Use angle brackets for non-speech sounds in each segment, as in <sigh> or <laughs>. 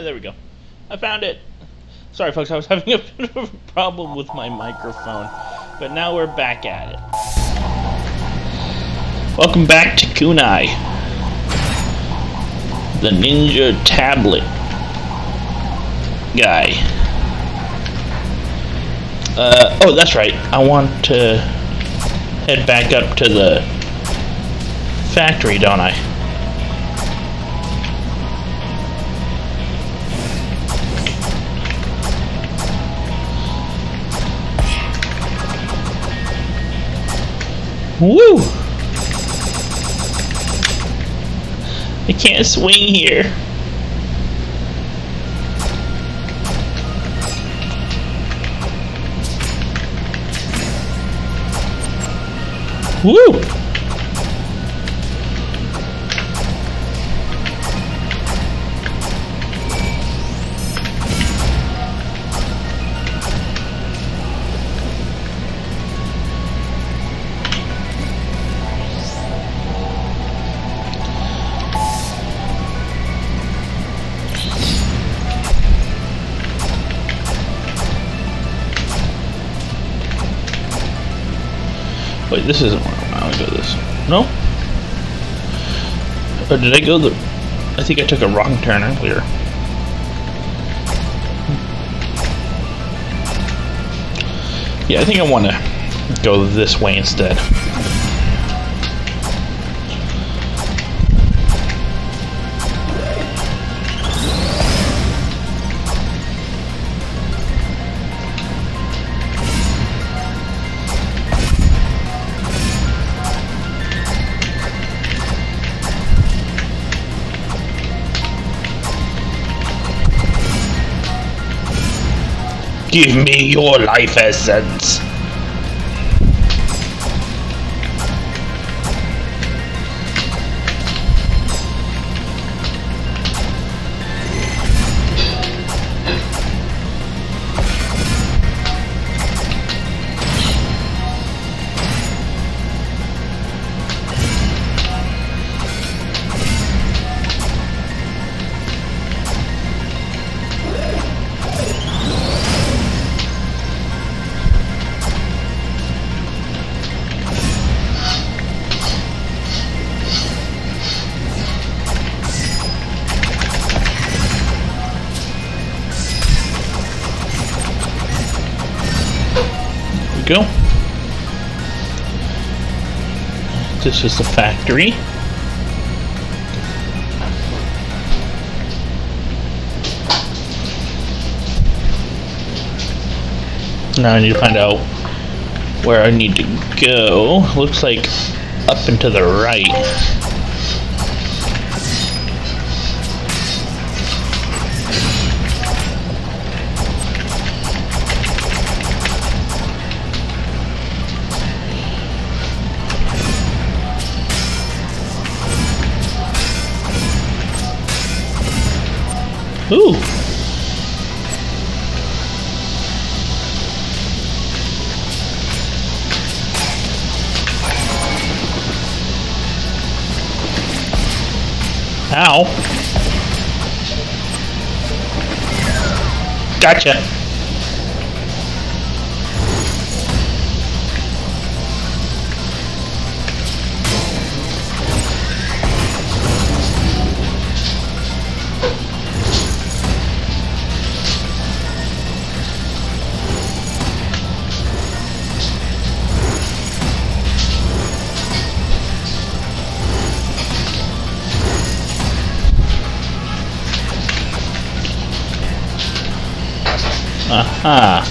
Ah, there we go. I found it. Sorry, folks, I was <laughs> having a bit of a problem with my microphone, but now we're back at it. Welcome back to Kunai, the Ninja Tablet guy. Uh, oh, that's right. I want to head back up to the factory, don't I? Woo! I can't swing here. Woo! This isn't where I want to go this. No? Or did I go the... I think I took a wrong turn earlier. Yeah, I think I want to go this way instead. Give me your life essence. This is the factory. Now I need to find out where I need to go. Looks like up and to the right. Ooh. Ow. Gotcha. Aha.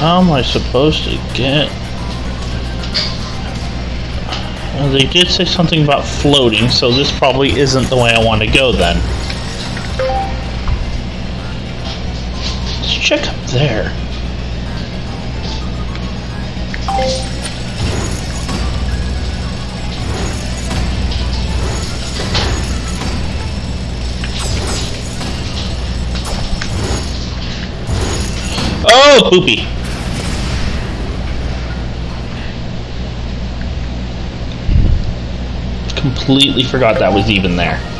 How am I supposed to get... Well, they did say something about floating, so this probably isn't the way I want to go then. Let's check up there. Oh, poopy. Completely forgot that was even there.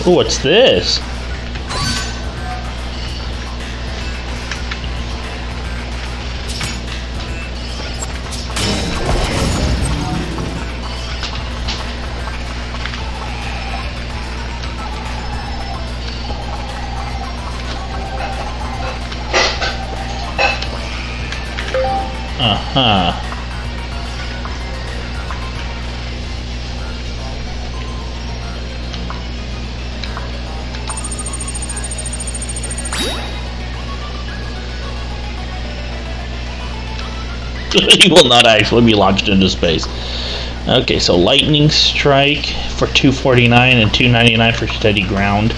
We go. Oh, what's this? Uh-huh. <laughs> he will not actually be launched into space. Okay, so lightning strike for 249 and 299 for steady ground.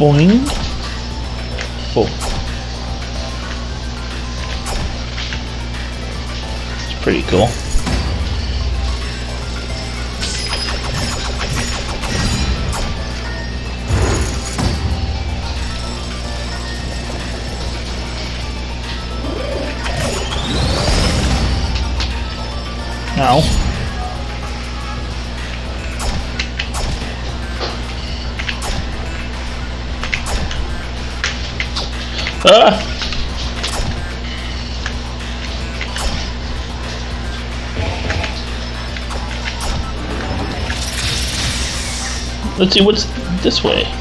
Boing. Oh. It's pretty cool. Let's see what's this way.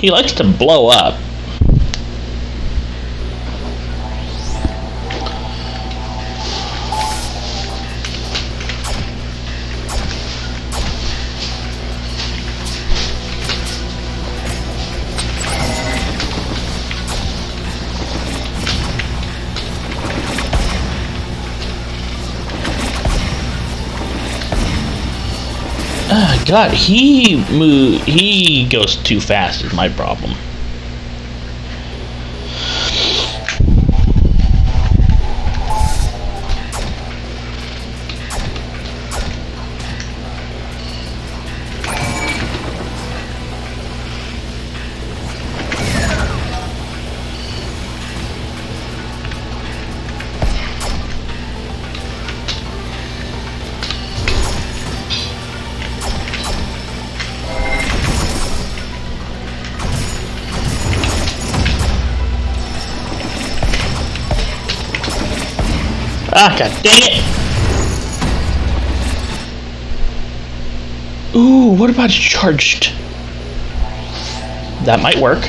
He likes to blow up. God, he move, he goes too fast is my problem. Ah, god dang it! Ooh, what about charged? That might work.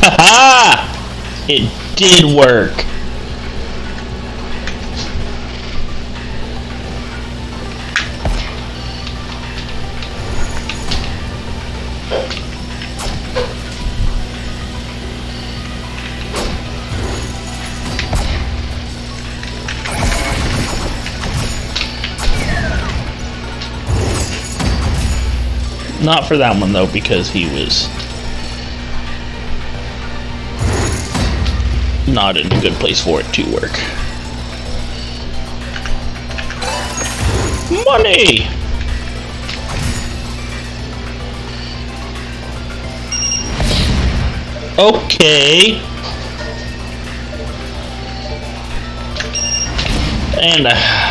Haha! It did work. Not for that one though, because he was not in a good place for it to work. Money! Okay. And... Uh,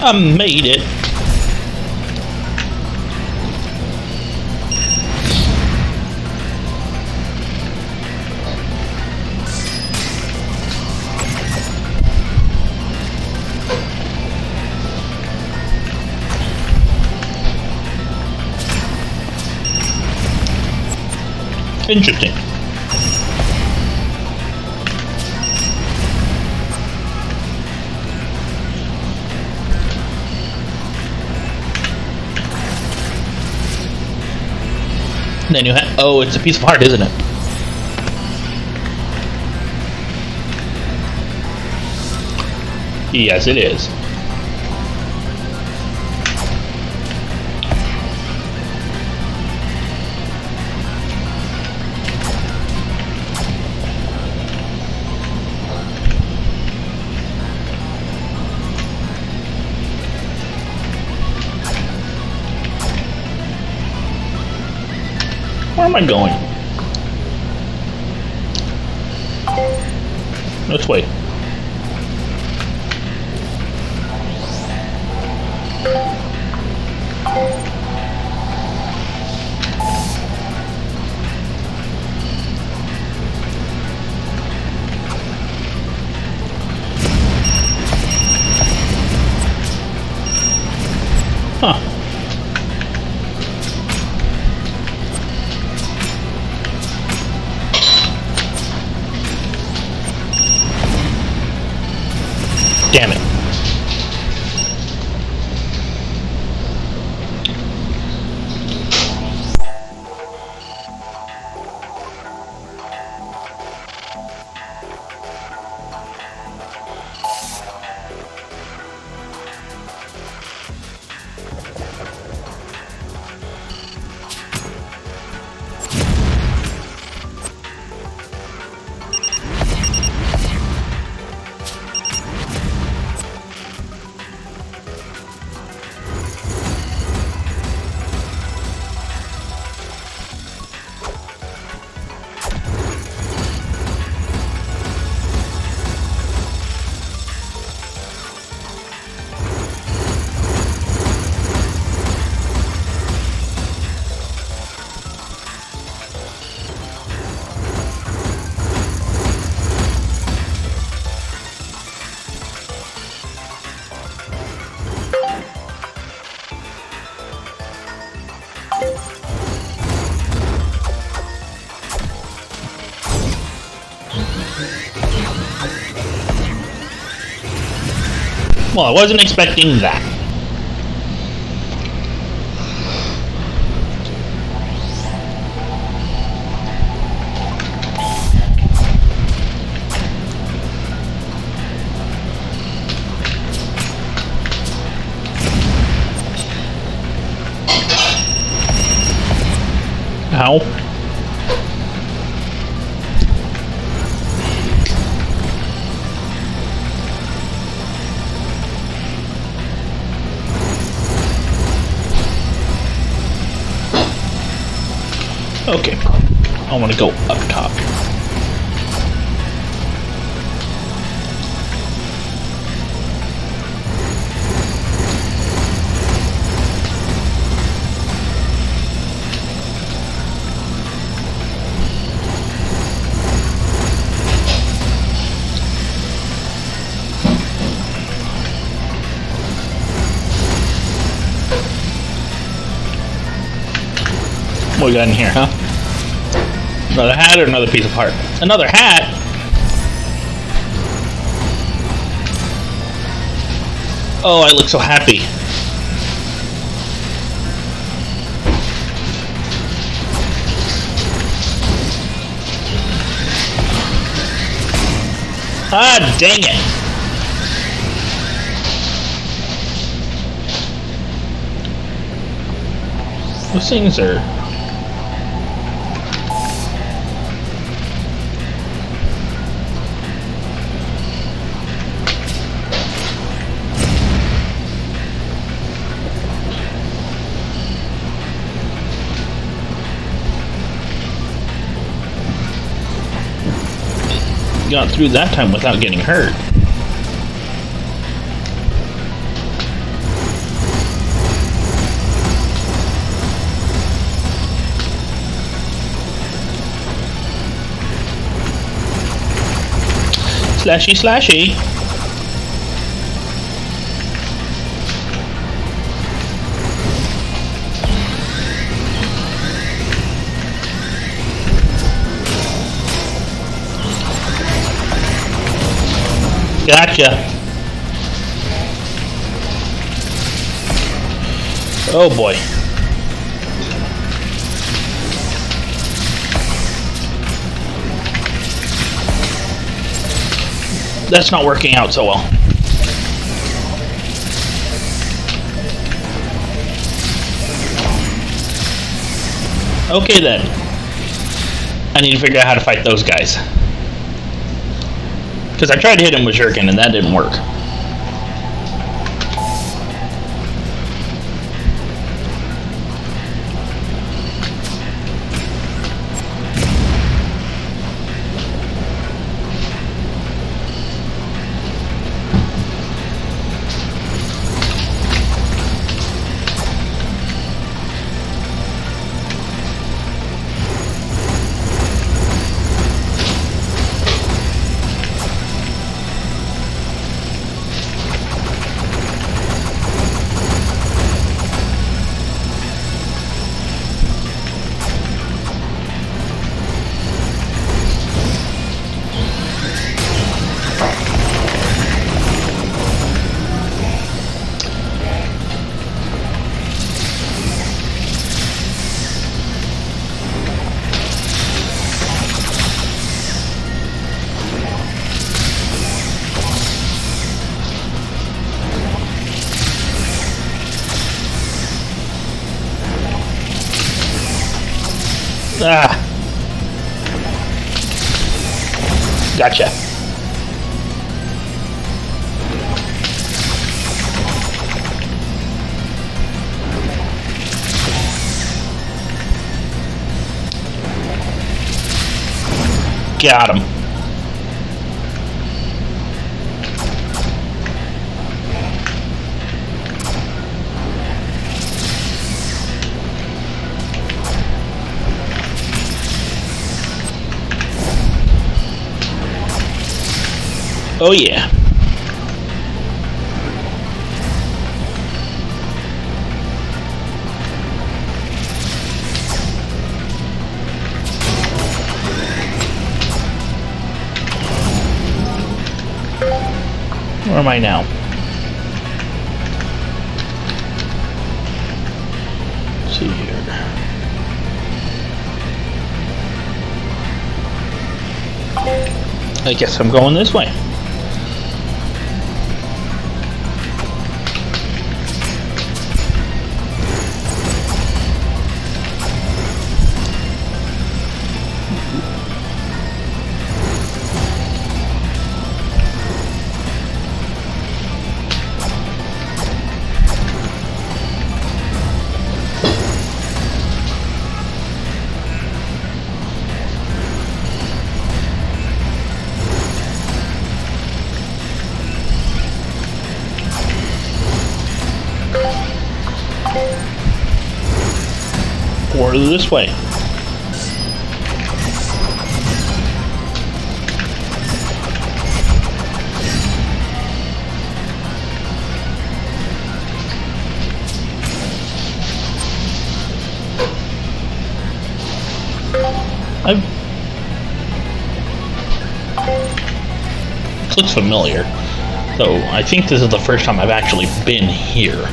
I made it. Interesting. <laughs> Then you have. Oh, it's a piece of heart, isn't it? Yes, it is. I going? Well, I wasn't expecting that. In here, huh? Another hat or another piece of art? Another hat? Oh, I look so happy. Ah, dang it. Those things are got through that time without getting hurt. Slashy slashy. Gotcha. Oh boy. That's not working out so well. Okay then. I need to figure out how to fight those guys. Because I tried to hit him with Shuriken and that didn't work. Gotcha. Got him. Oh yeah. Where am I now? Let's see here. I guess I'm going this way. Familiar. Though, I think this is the first time I've actually been here.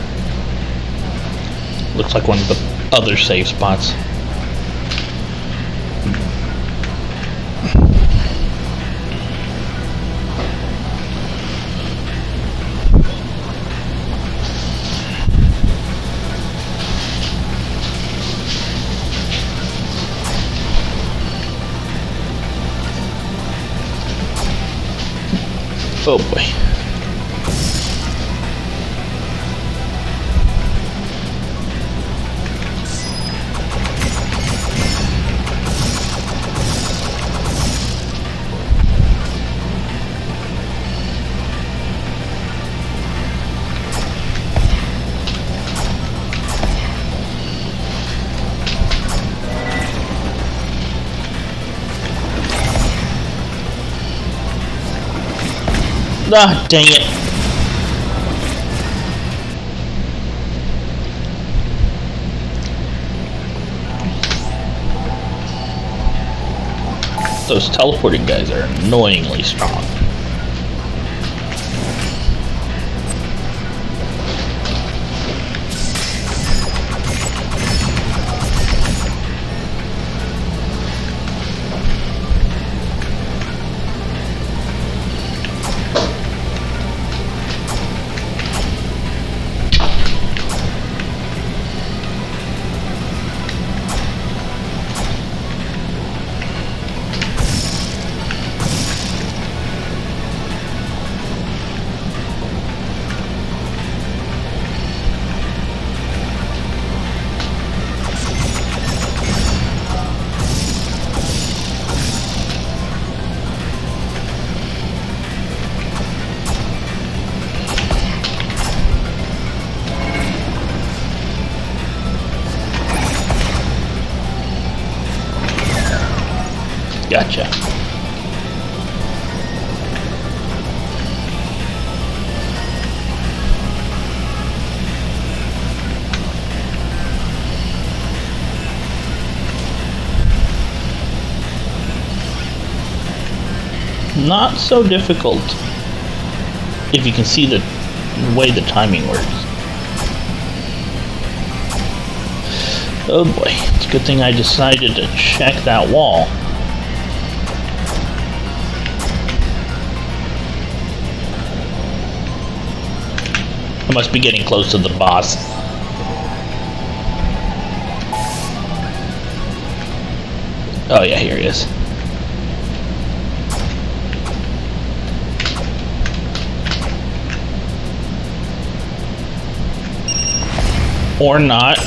Looks like one of the other safe spots. Oh boy. Ah, dang it. Those teleporting guys are annoyingly strong. So difficult if you can see the way the timing works. Oh boy, it's a good thing I decided to check that wall. I must be getting close to the boss. Oh yeah, here he is. Or not.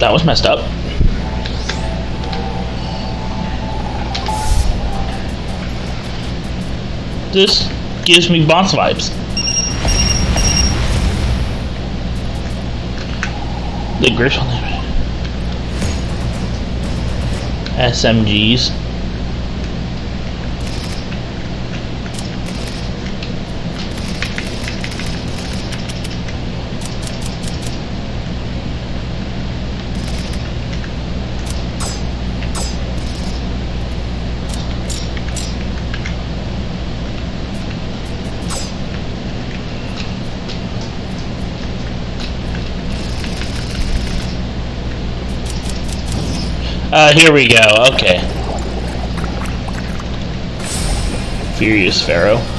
That was messed up. This gives me boss vibes. The Gristle SMGs. Uh, here we go. Okay. Furious Pharaoh.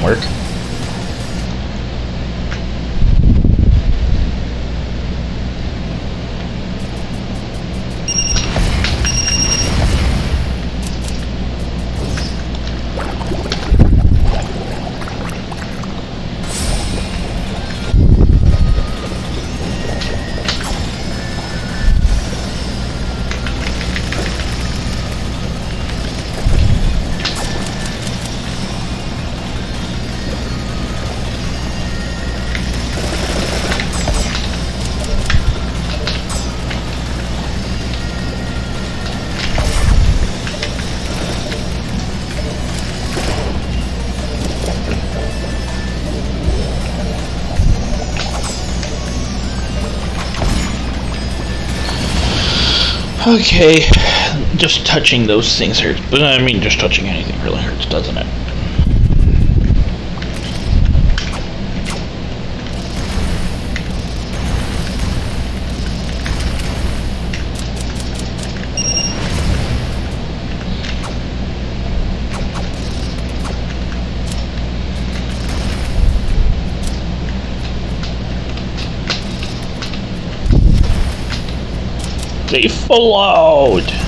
Okay, Okay, just touching those things hurts. But I mean, just touching anything really hurts, doesn't it? Followed.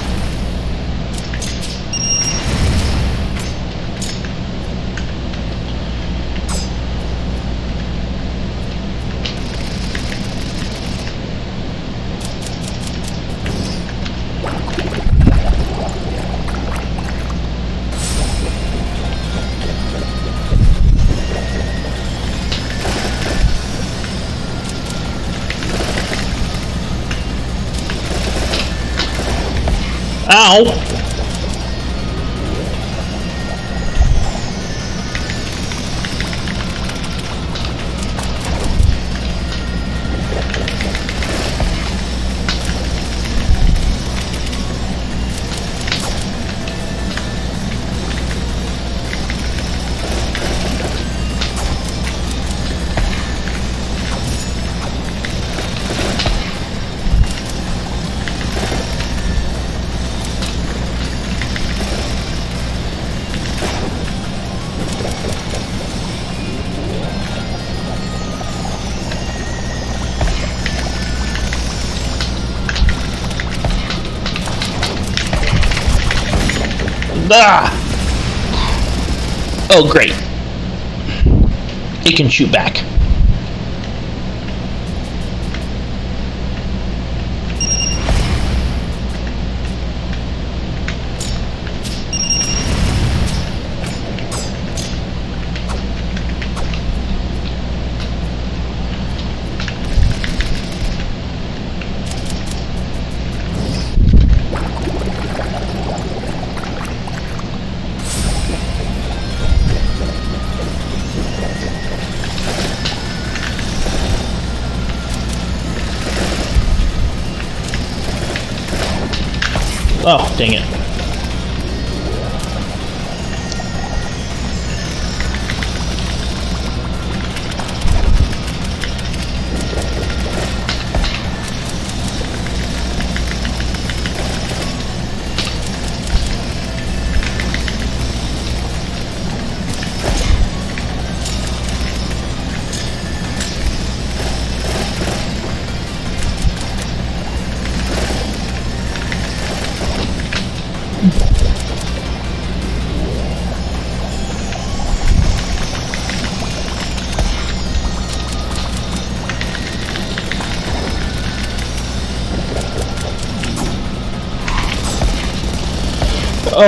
Oh, great. It can shoot back.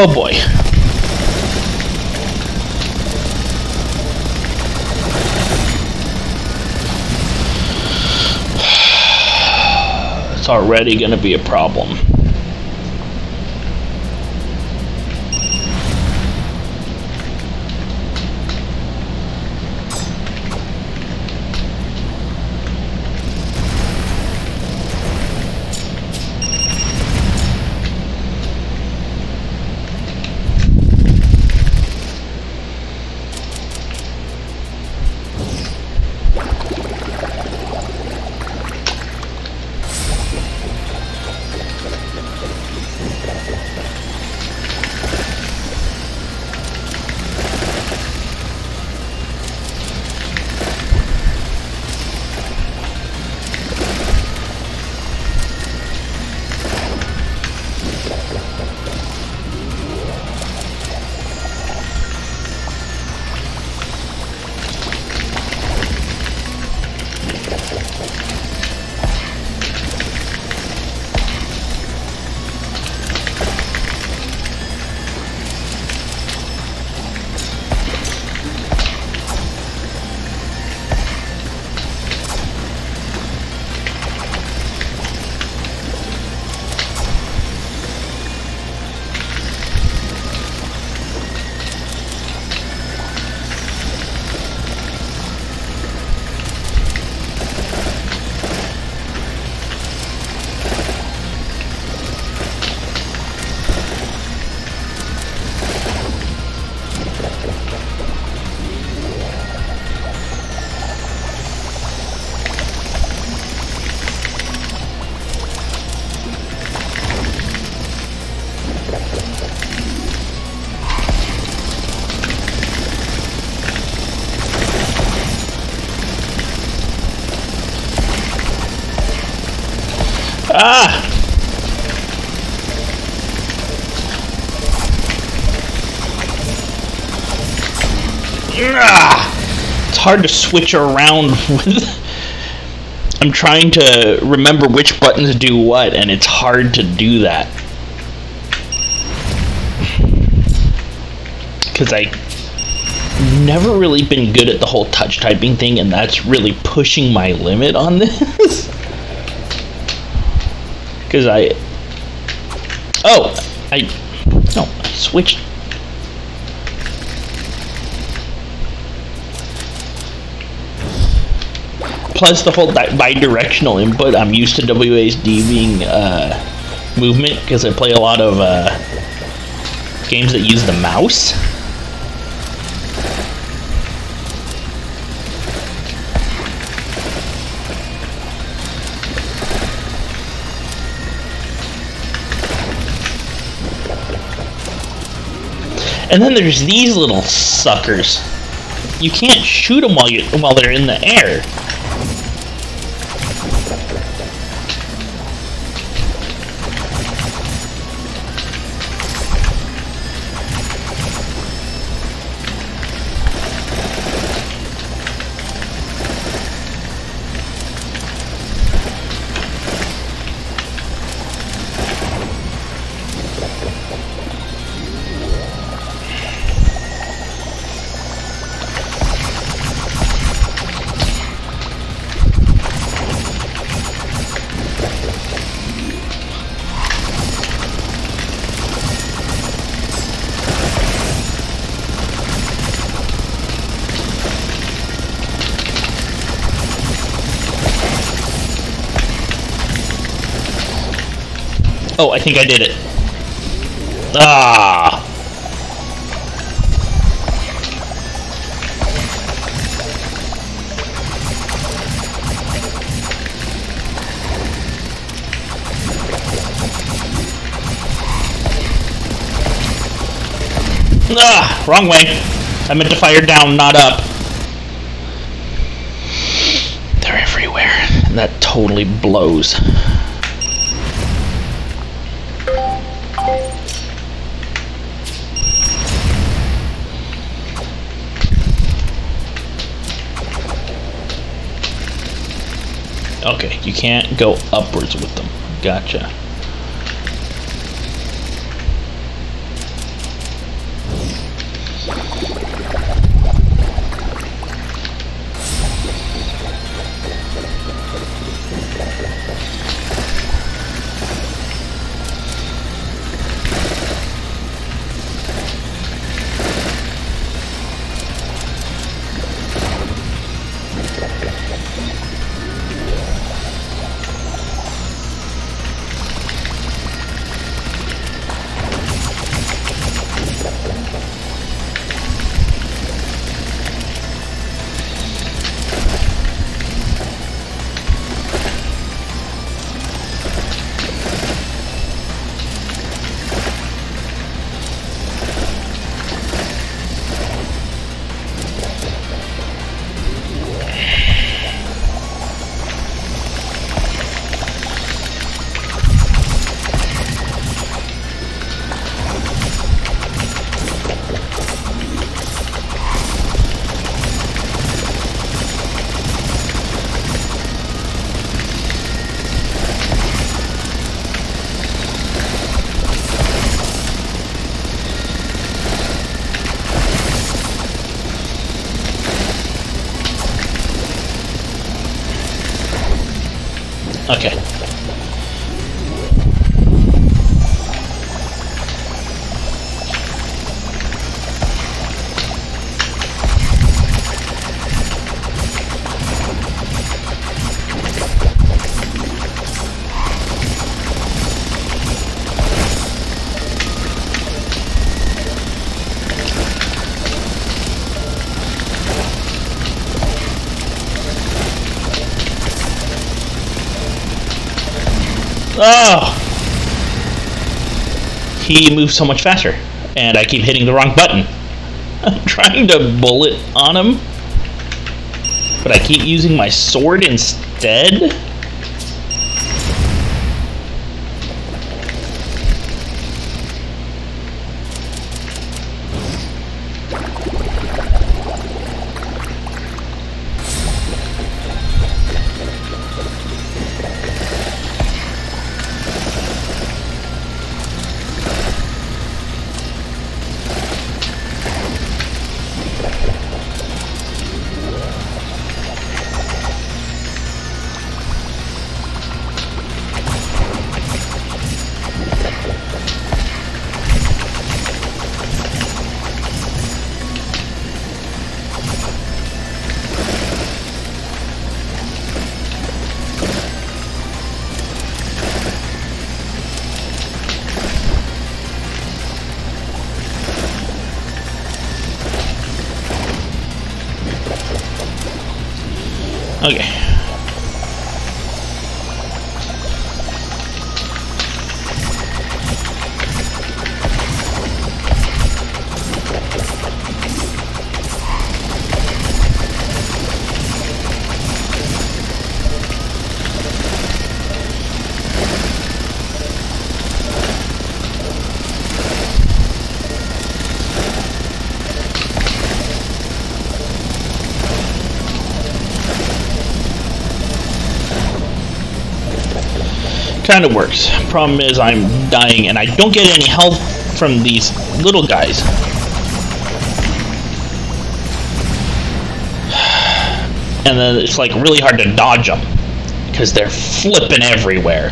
Oh boy. <sighs> It's already going to be a problem. Ah! It's hard to switch around <laughs> with. I'm trying to remember which buttons do what, and it's hard to do that. <sighs> Because I never really been good at the whole touch typing thing, and that's really pushing my limit on this. <laughs> Because I. Oh! I. No, I switched. Plus, the whole bi-directional input. I'm used to WASD being uh, movement because I play a lot of uh, games that use the mouse. And then there's these little suckers. You can't shoot them while you while they're in the air. Think I did it. Ah! Ah! Wrong way. I meant to fire down, not up. They're everywhere. And that totally blows. Okay, you can't go upwards with them. Gotcha. Okay. Oh! He moves so much faster, and I keep hitting the wrong button. <laughs> I'm trying to bullet on him, but I keep using my sword instead. Kind of works. Problem is I'm dying and I don't get any health from these little guys. <sighs> And then it's like really hard to dodge them because they're flipping everywhere.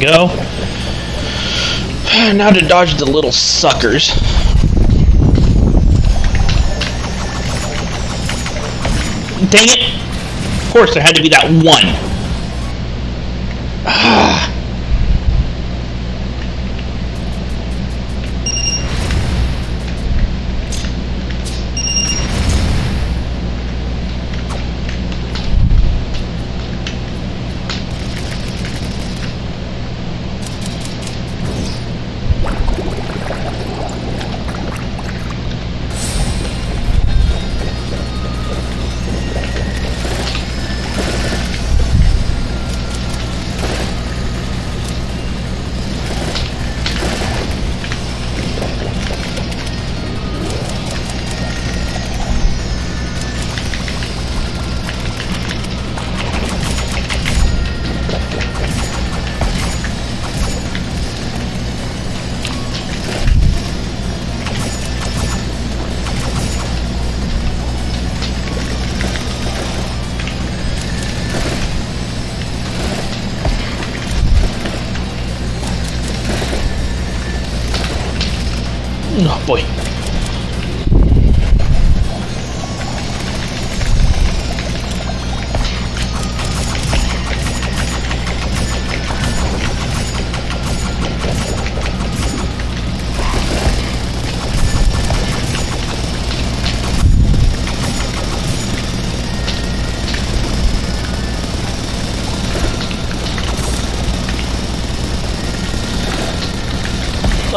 Go. <sighs> Now to dodge the little suckers. Dang it! Of course, there had to be that one.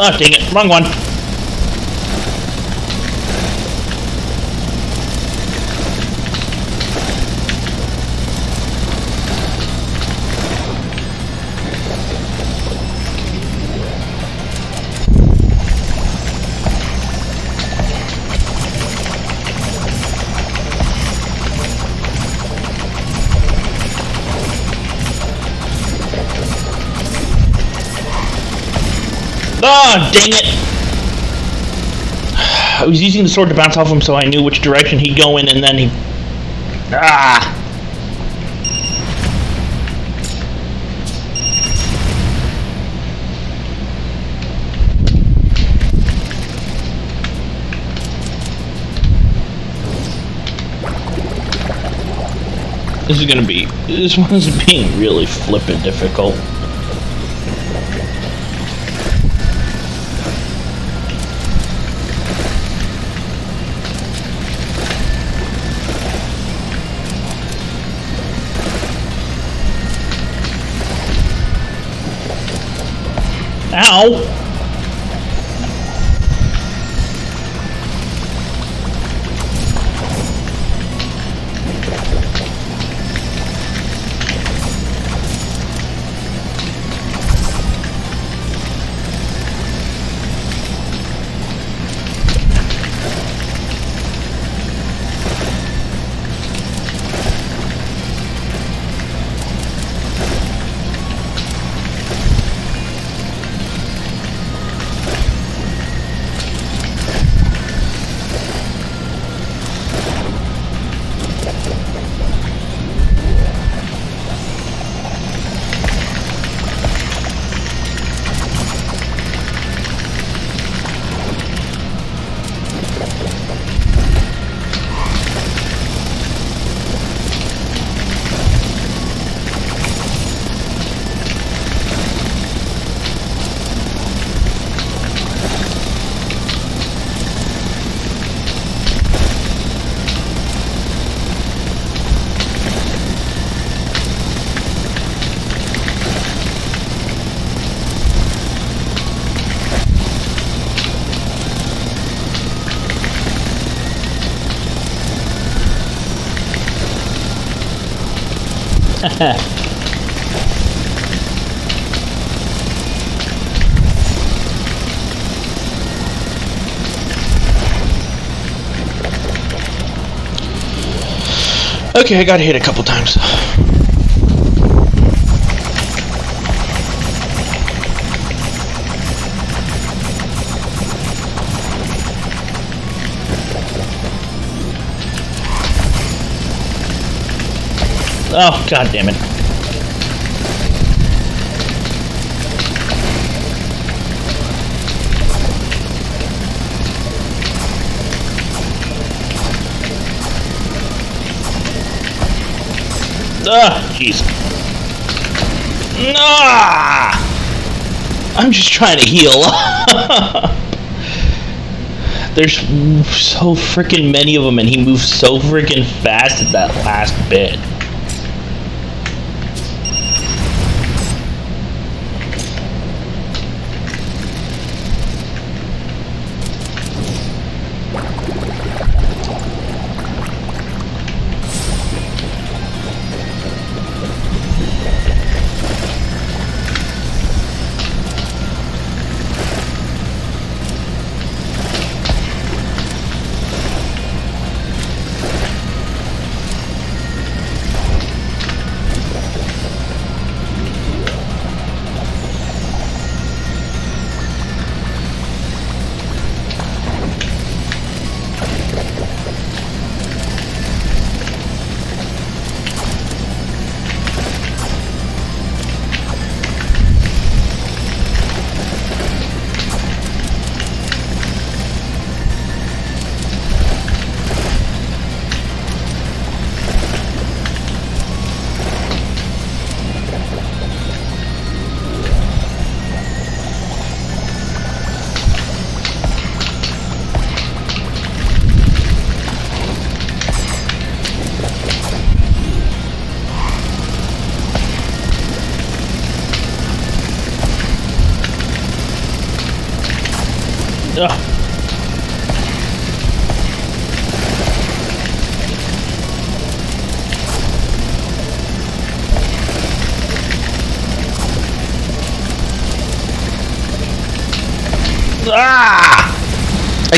Oh, dang it. Wrong one. Dang it! I was using the sword to bounce off him so I knew which direction he'd go in, and then he... Ah! This is gonna be... This one's <laughs> being really flippin' difficult. Ow! Okay, I got hit a couple times. Oh, god damn it. Ah, jeez. Ah! I'm just trying to heal. <laughs> There's so freaking many of them, and he moves so freaking fast at that last bit.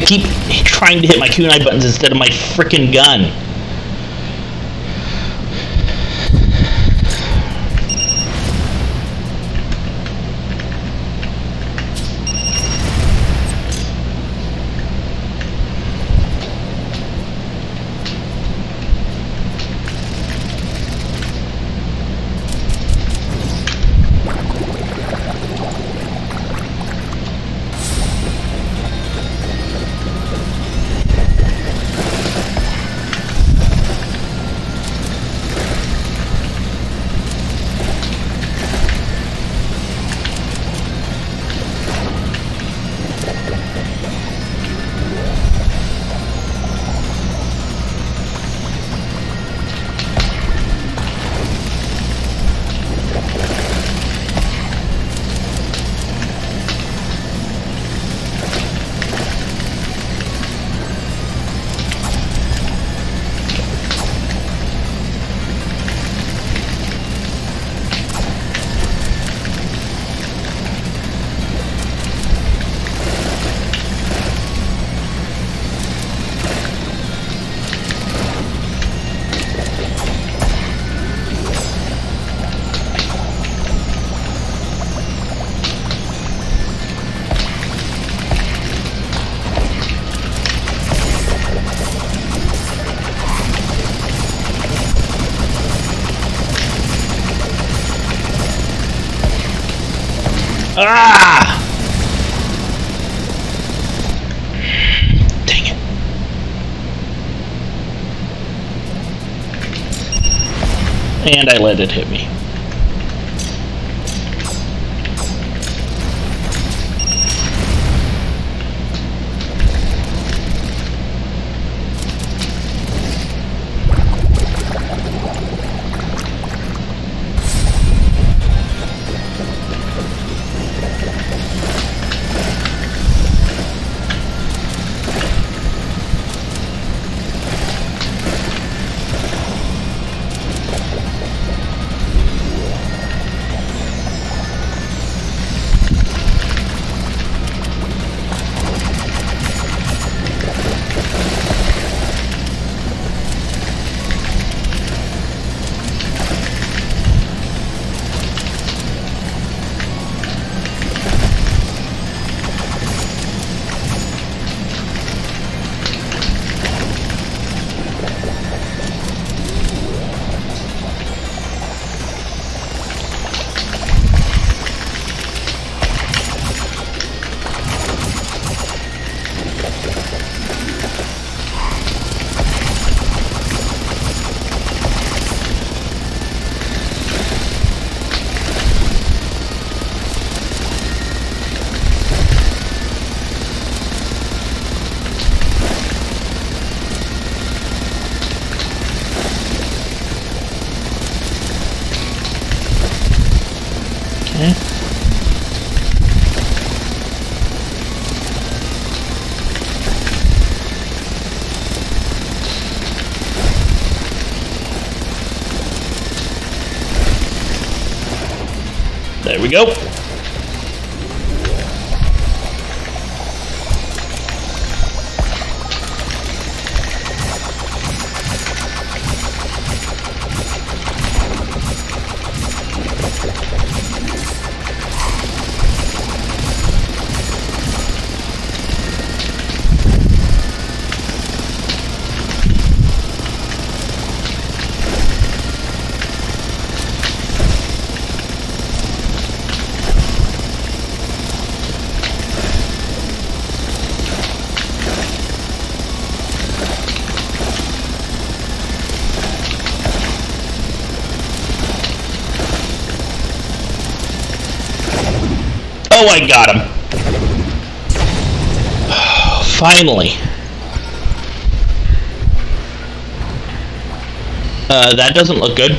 Keep trying to hit my Q and I buttons instead of my freaking gun. And I let it hit me. Oh, I got him. Finally. Uh, that doesn't look good.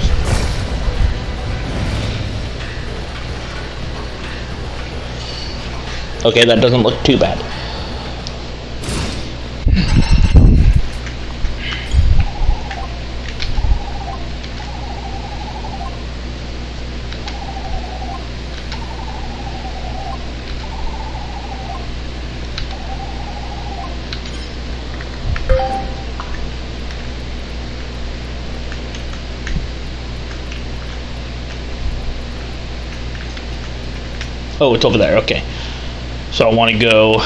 Okay, that doesn't look too bad. Oh, it's over there. Okay. So I want to go over.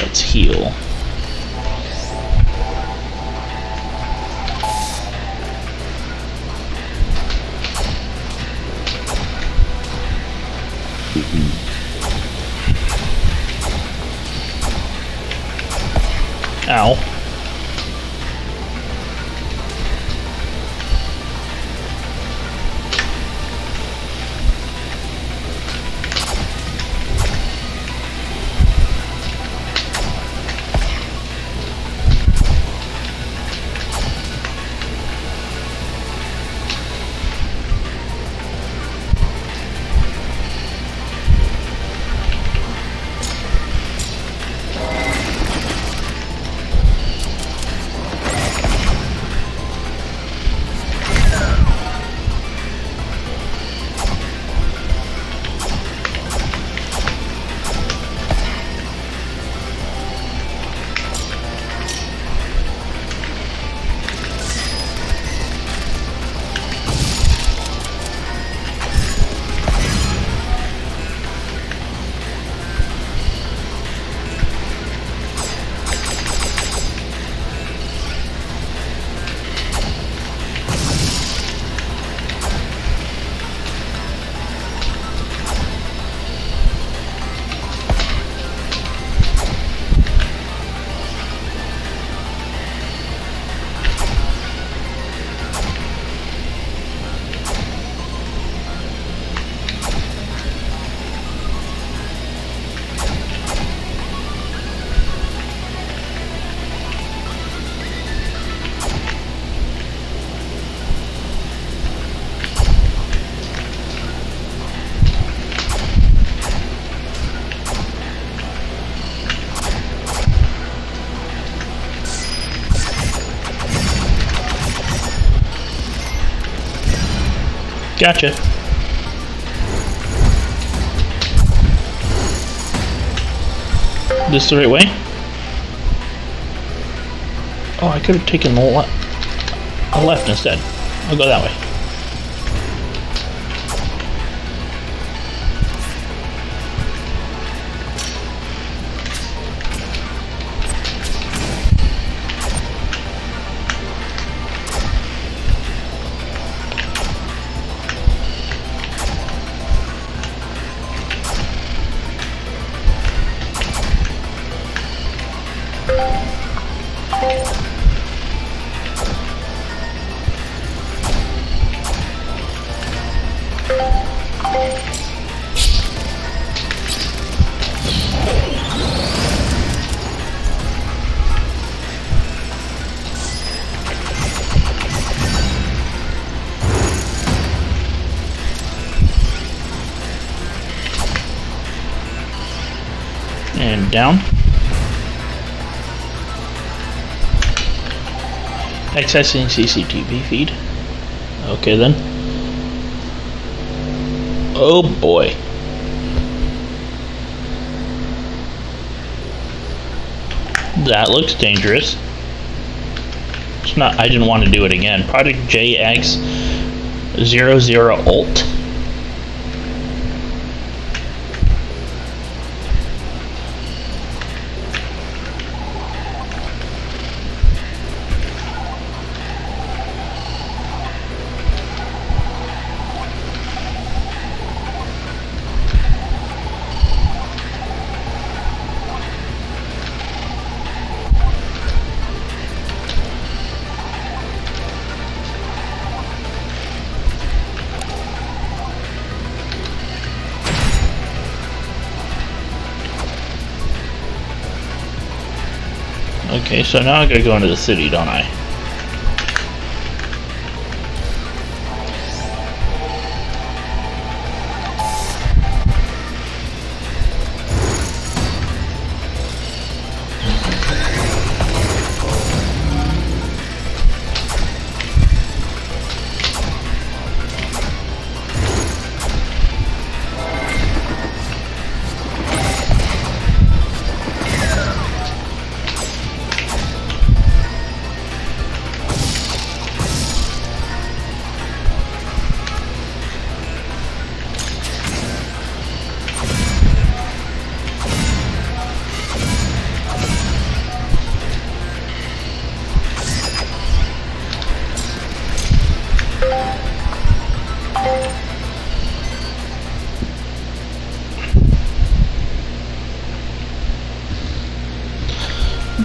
Let's heal. Ow. Gotcha. This the right way? Oh, I could have taken the le a left instead. I'll go that way. Accessing CCTV feed. Okay then. Oh boy. That looks dangerous. It's not, I didn't want to do it again. Project JX00 Alt. So now I gotta go into the city, don't I?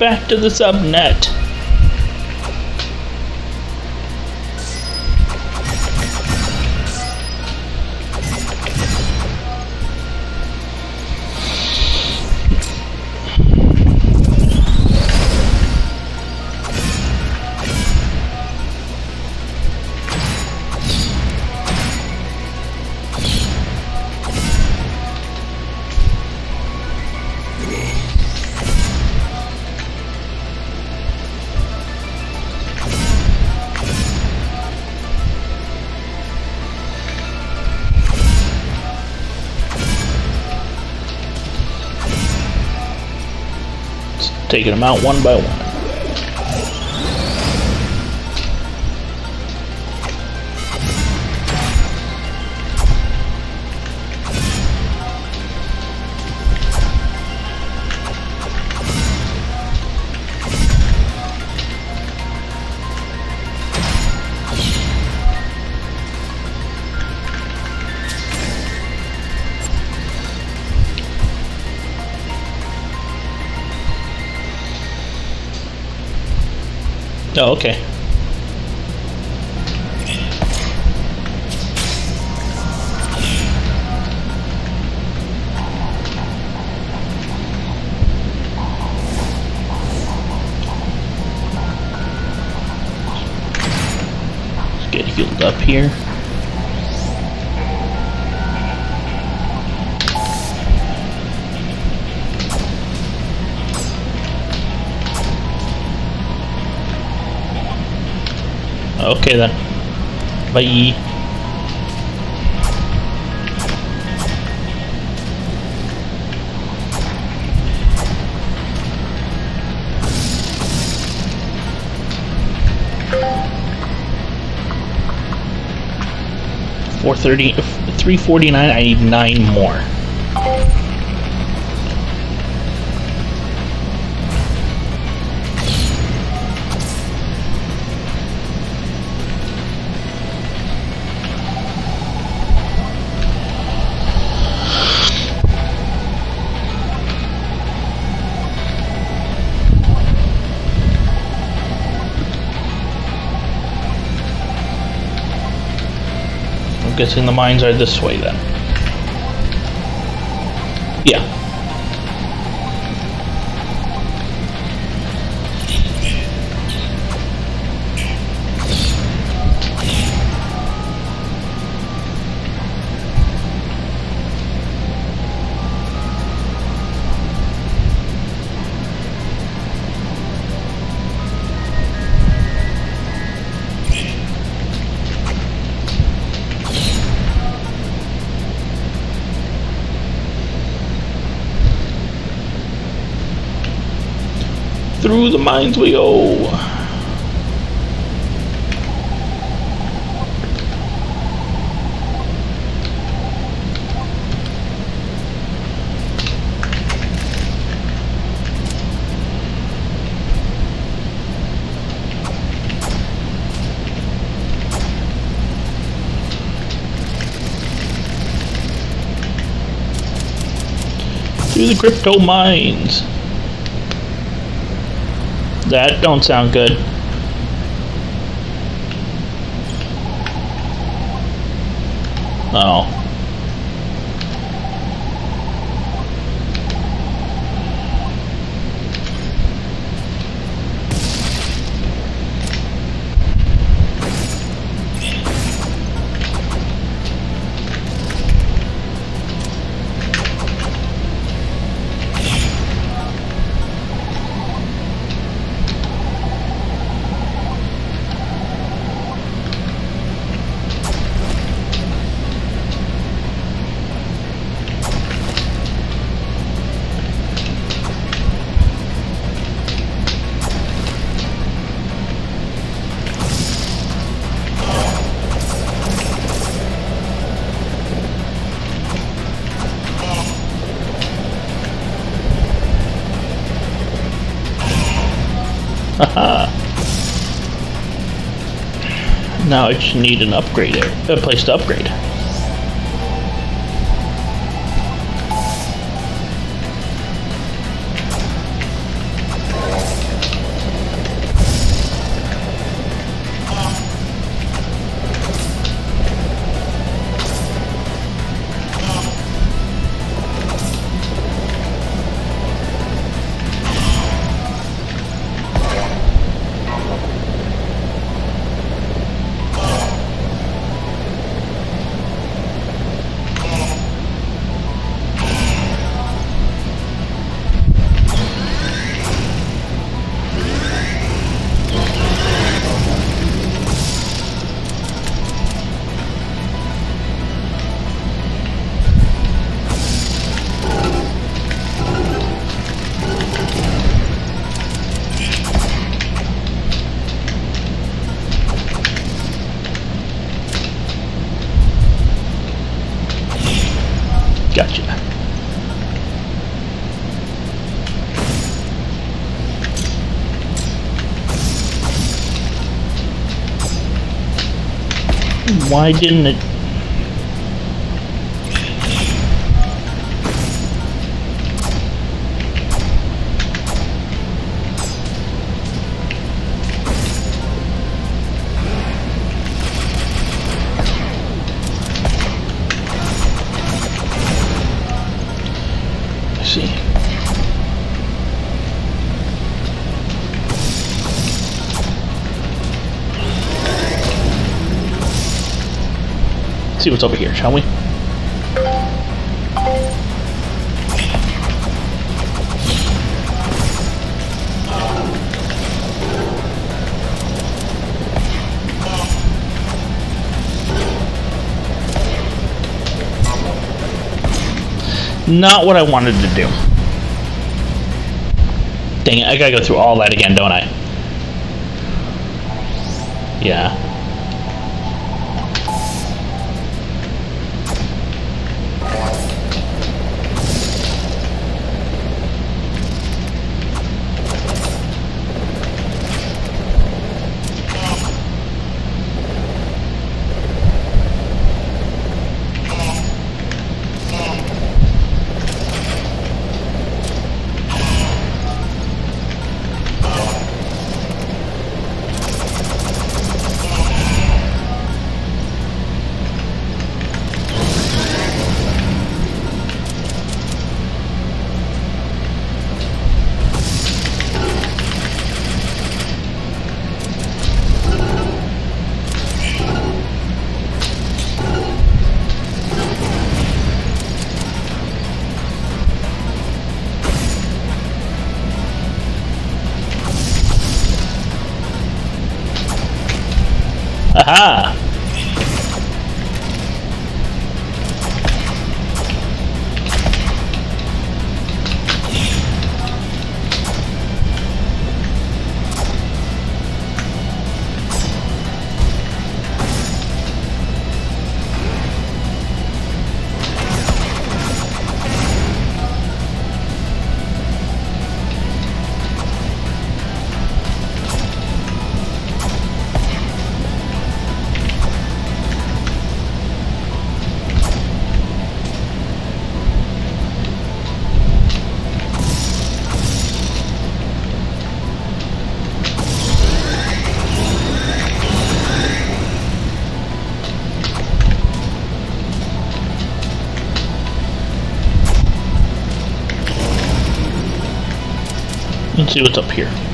Back to the subnet. Taking them out one by one. Oh, okay. Bye. Four thirty, three forty nine. I need nine more. Guessing the mines are this way then. The mines we go. Through the crypto mines. That don't sound good. Need an upgrade, a place to upgrade. Why didn't it? See what's over here, shall we? Not what I wanted to do. Dang it, I gotta go through all that again, don't I? Yeah. See what's up here.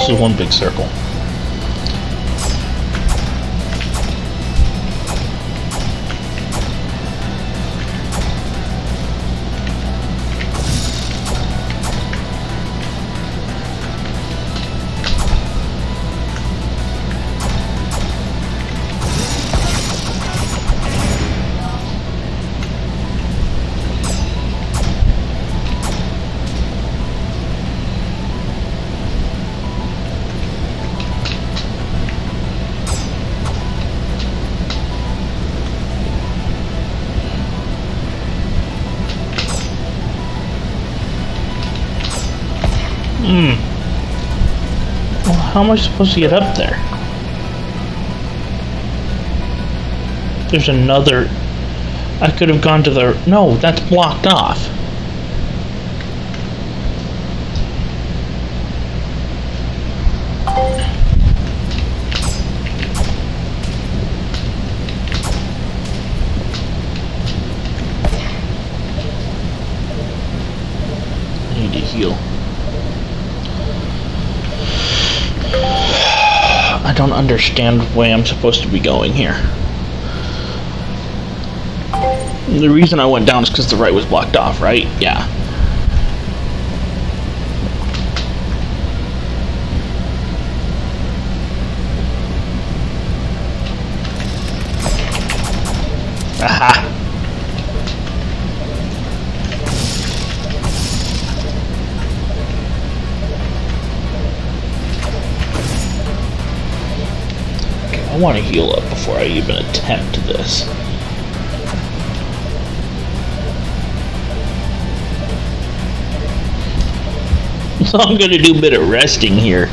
As one big circle. Am I supposed to get up there? There's another... I could have gone to the... No, that's blocked off. Understand why I'm supposed to be going here. The reason I went down is because the right was blocked off, right? Yeah. Aha! Want to heal up before I even attempt this. <laughs> So I'm gonna do a bit of resting here.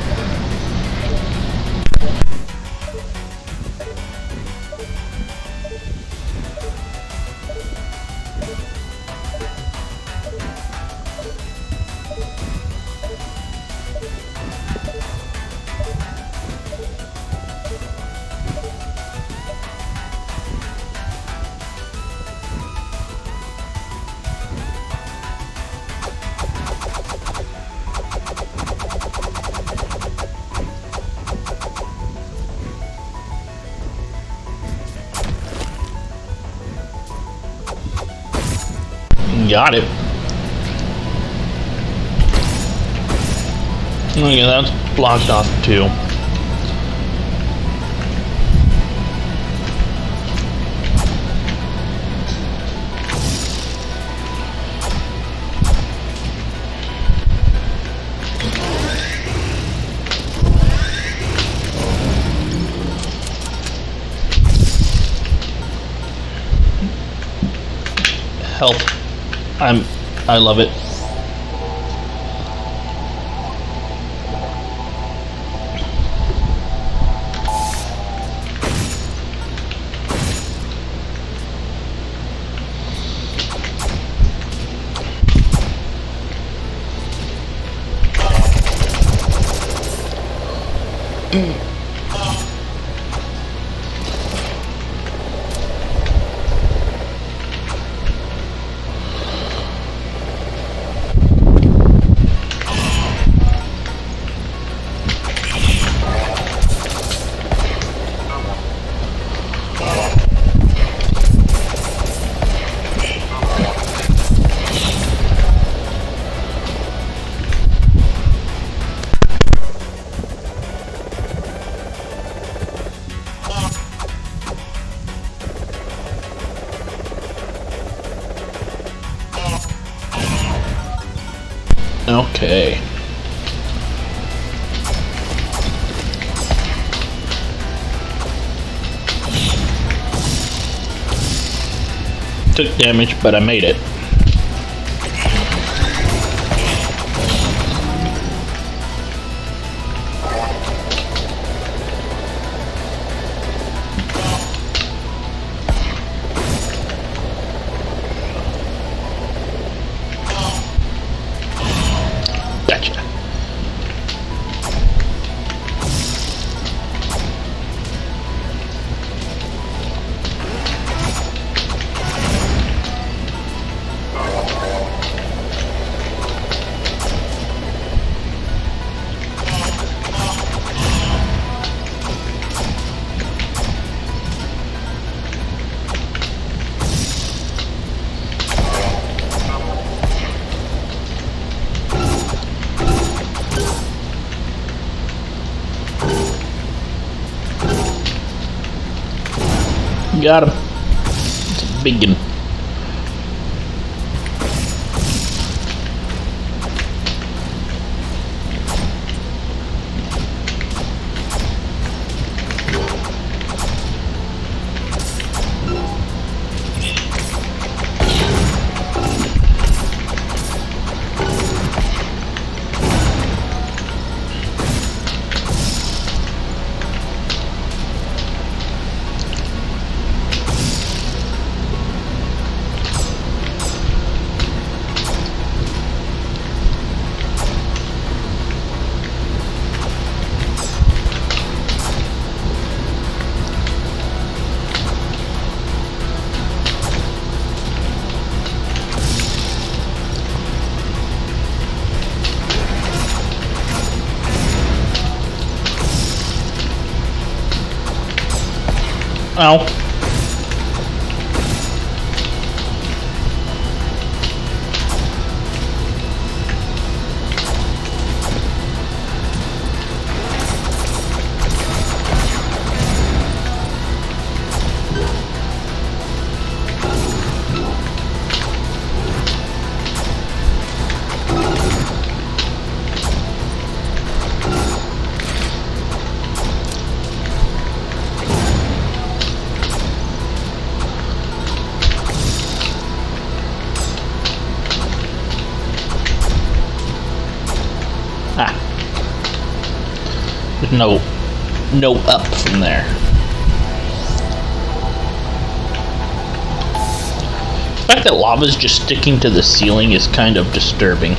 That's blocked off too. Help. I'm I love it. But I made it. Got him. It's a big no up from there. The fact that lava's just sticking to the ceiling is kind of disturbing.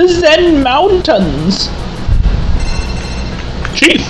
The Zen Mountains. Chief.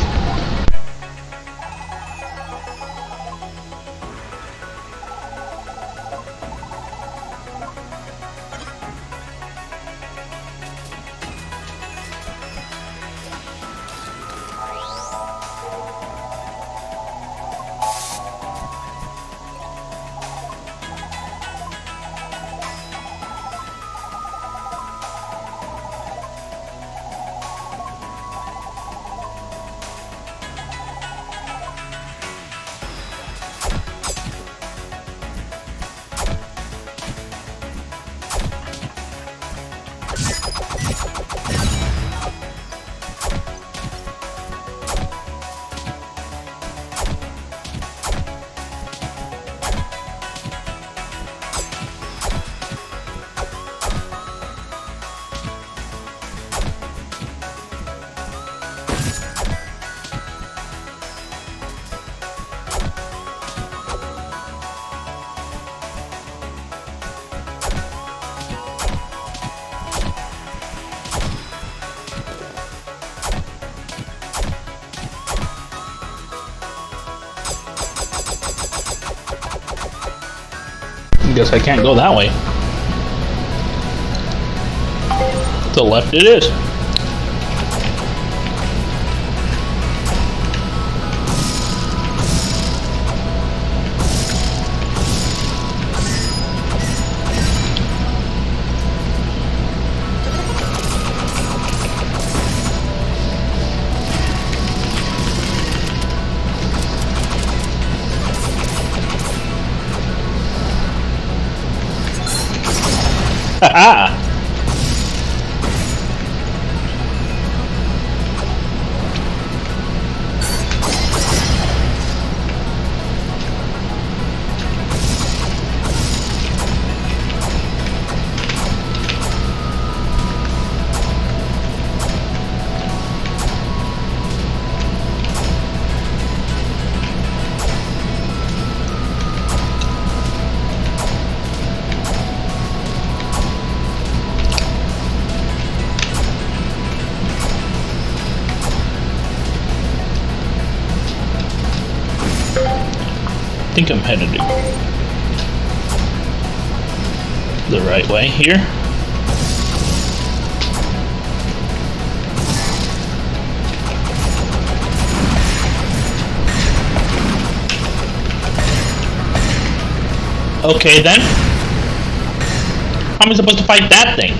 Guess I can't go that way. To the left it is. Think I'm headed the right way here. Okay then. How am I supposed to fight that thing?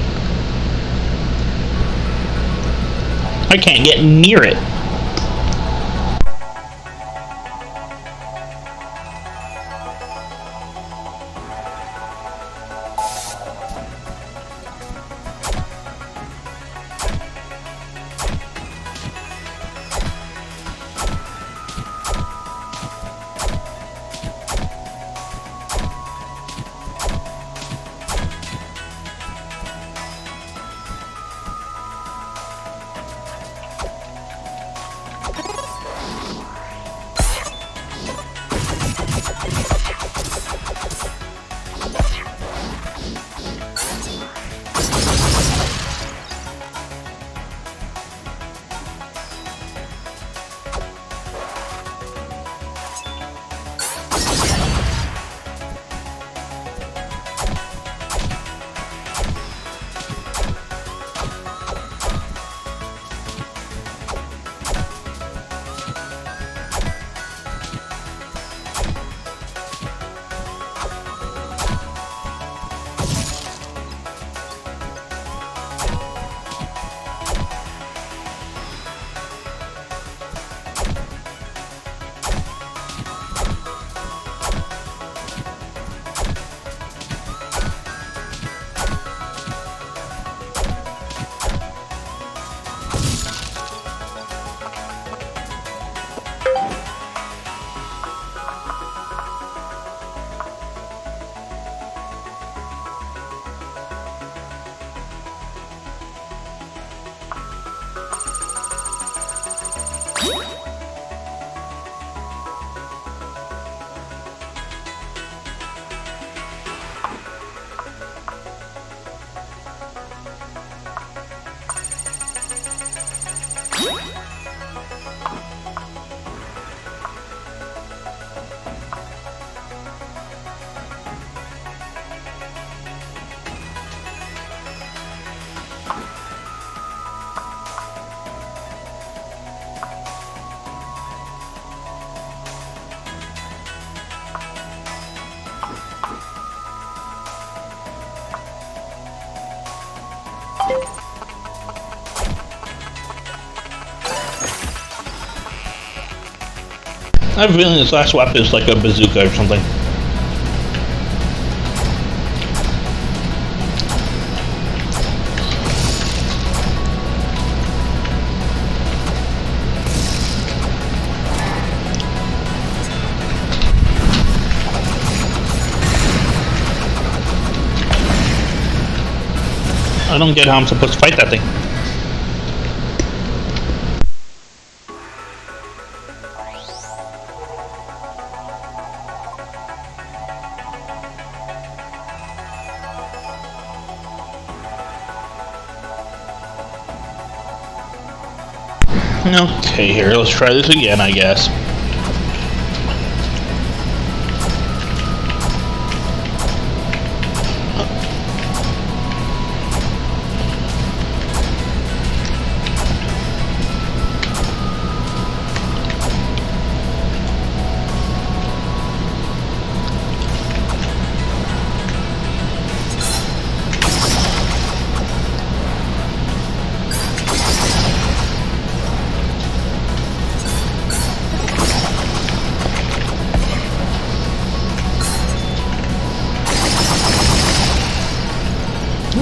I can't get near it. I have a feeling this last weapon is like a bazooka or something. I don't get how I'm supposed to fight that thing. Okay, here, let's try this again, I guess.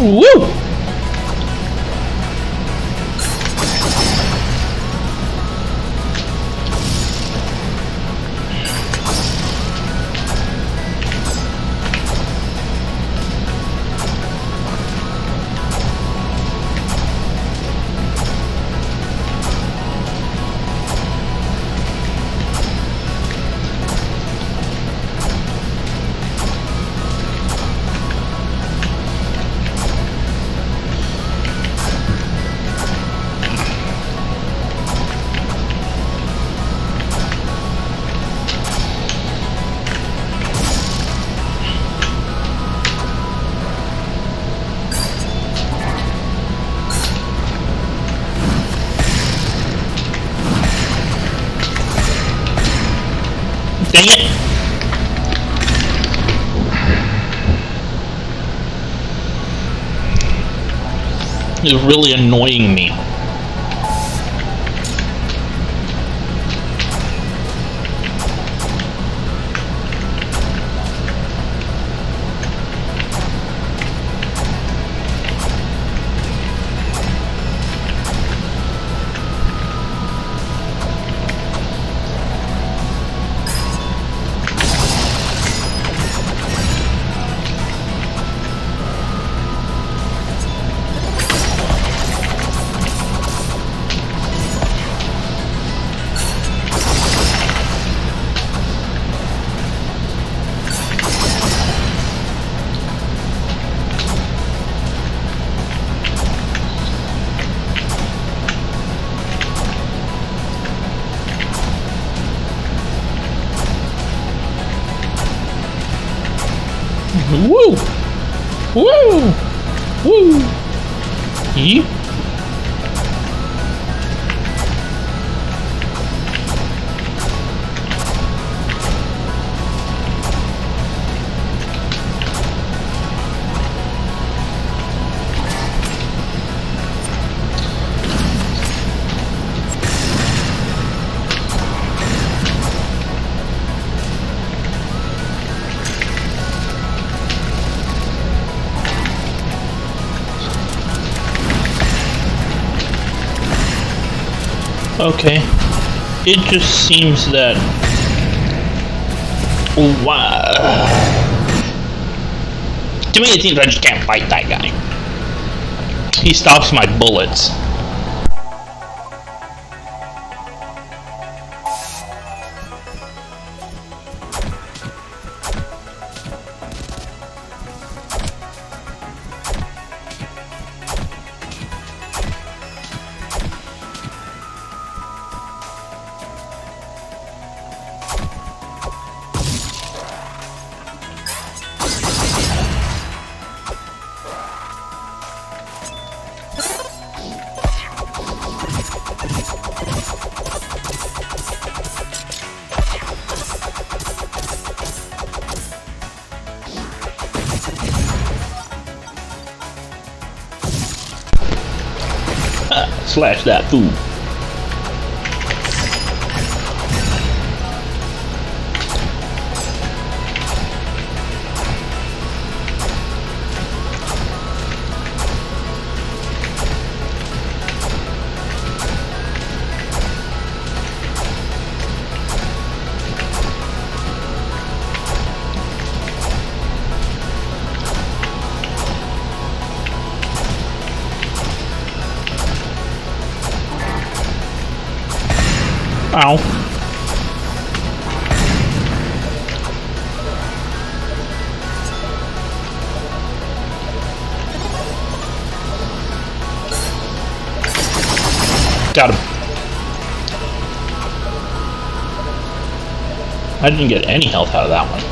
Woo! Dang It's really annoying me. Okay. It just seems that. Wow. To me, it seems I just can't fight that guy. He stops my bullets. Pato. I didn't get any health out of that one.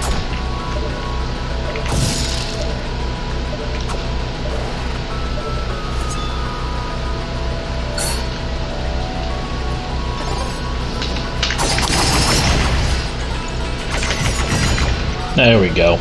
There we go.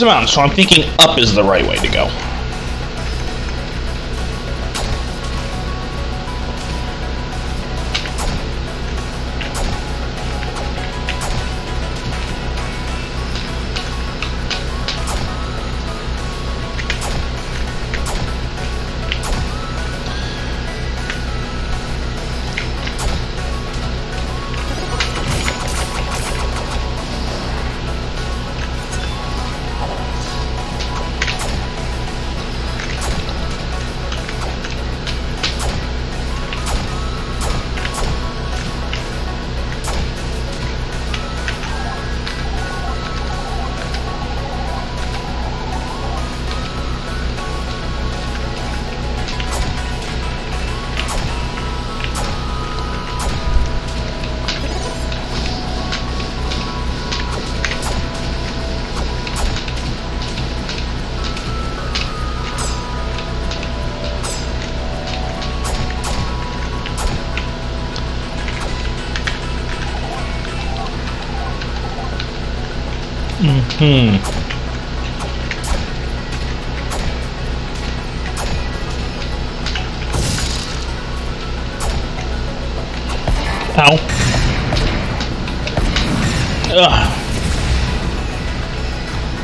It's a mountain, so I'm thinking up is the right way to go.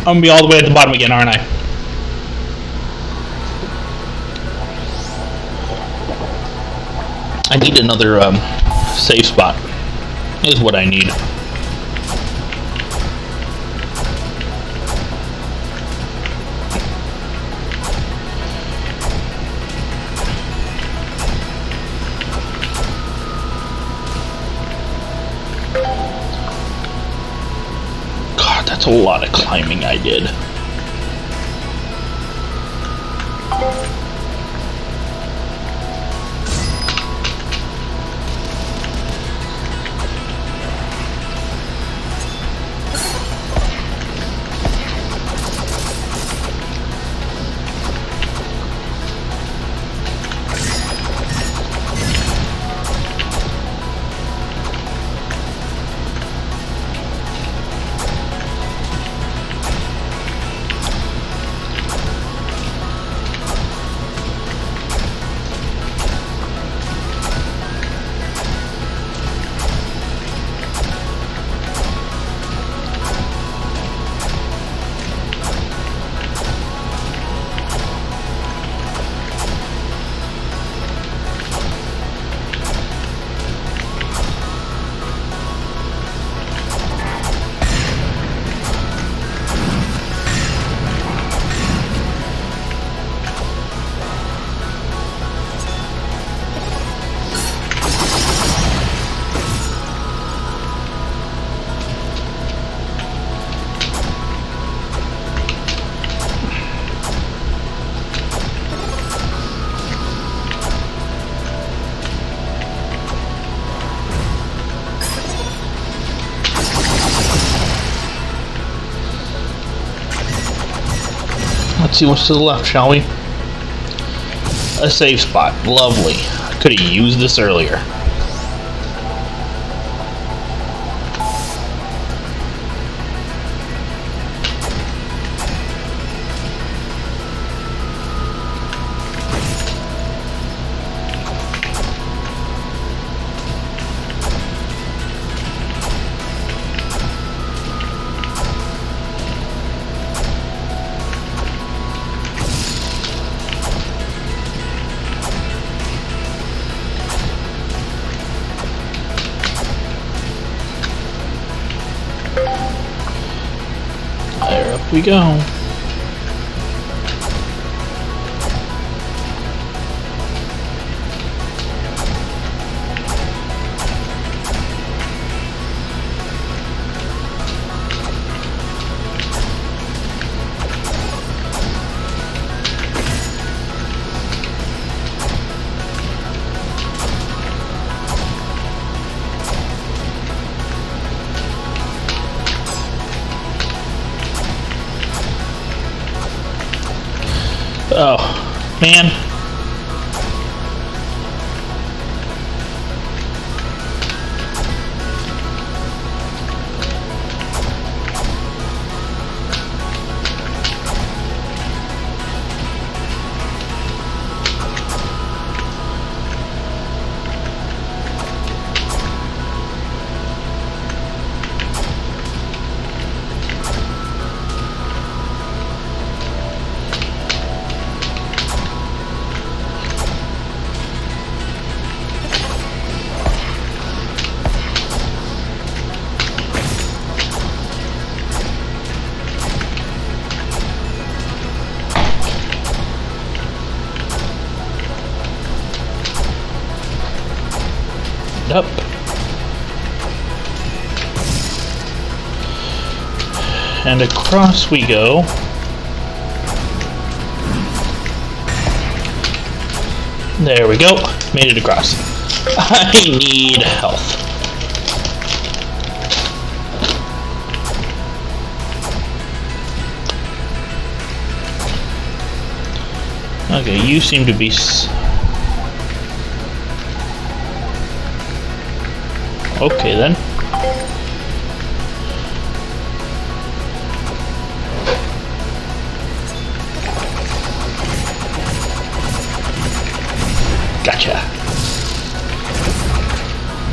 I'm gonna be all the way at the bottom again, aren't I? I need another um, safe spot. Is what I need. See what's to the left, shall we? A safe spot. Lovely. I could have used this earlier. Go. Across we go. There we go. Made it across. <laughs> I need health. Okay, you seem to be Okay then.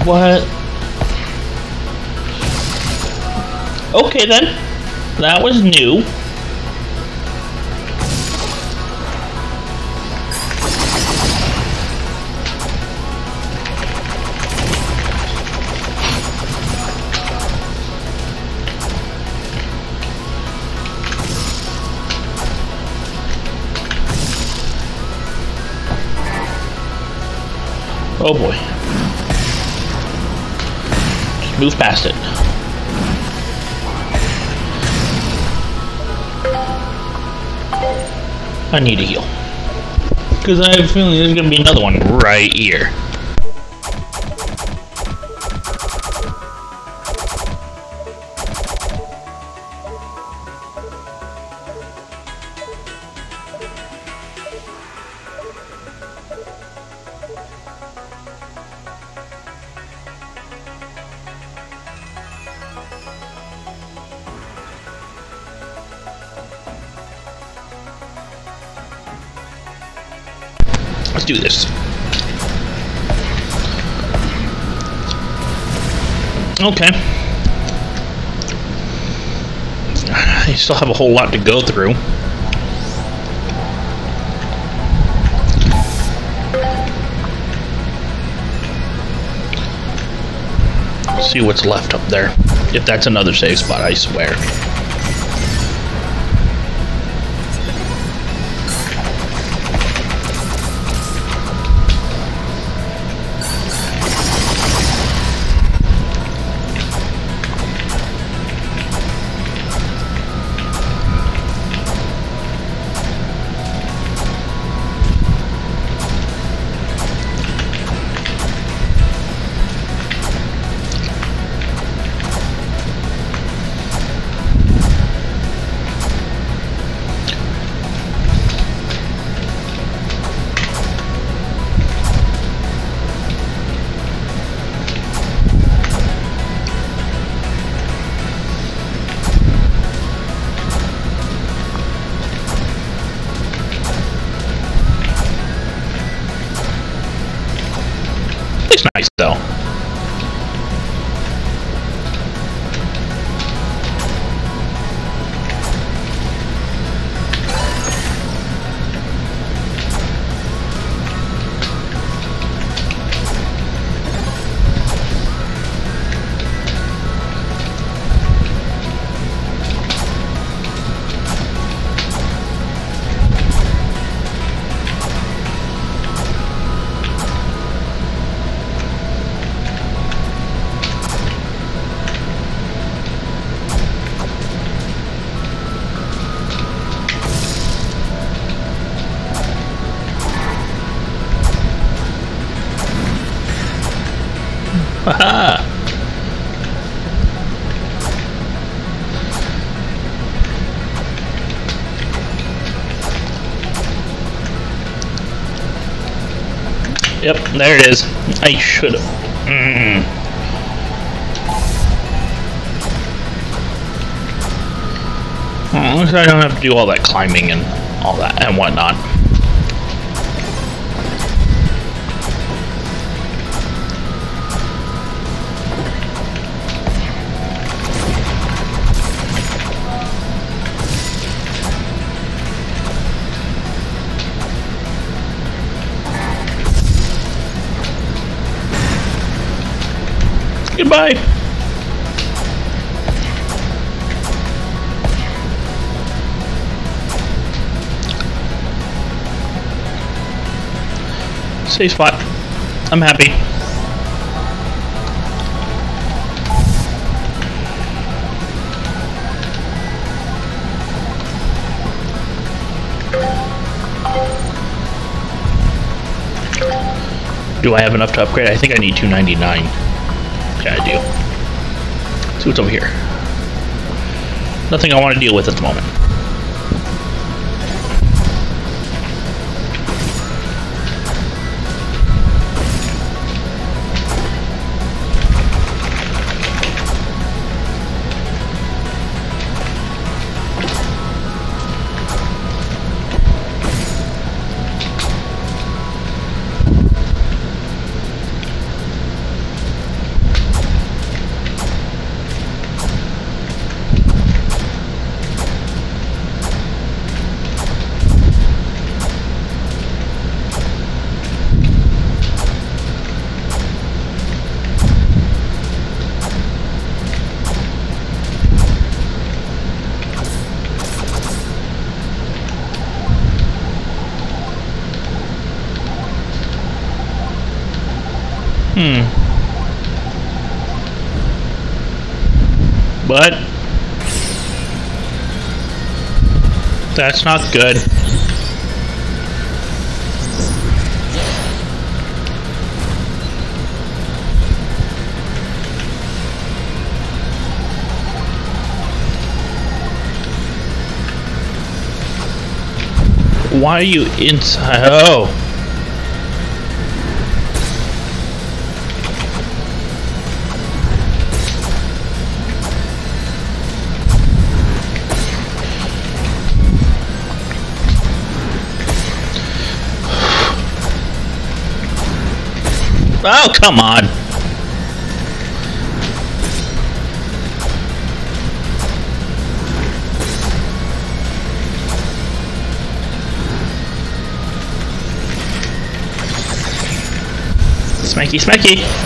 What? Okay then. That was new. Move past it. I need a heal. Because I have a feeling there's going to be another one right here. Still have a whole lot to go through. See what's left up there. If that's another safe spot, I swear. There it is. I should have. Mm. At least I don't have to do all that climbing and all that and whatnot. Goodbye. Safe spot. I'm happy. Do I have enough to upgrade? I think I need 299. Yeah, I do. See what's over here. Nothing I want to deal with at the moment. That's not good. Why are you inside? Oh. Oh, come on. Smacky, smacky.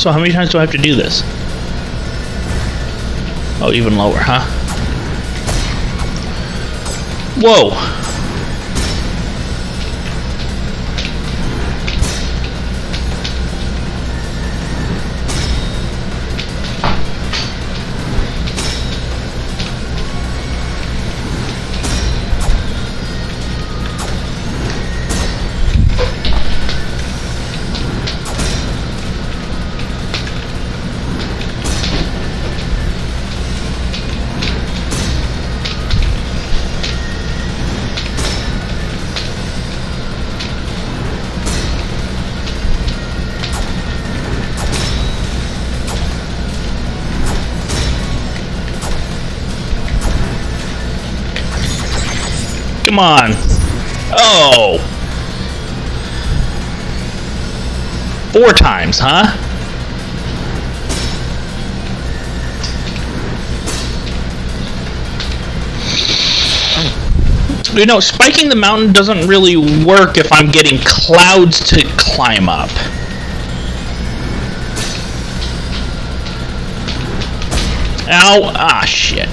So how many times do I have to do this? Oh, even lower, huh? Whoa! On. Oh. Four times, huh? You know, spiking the mountain doesn't really work if I'm getting clouds to climb up. Ow! Ah, shit.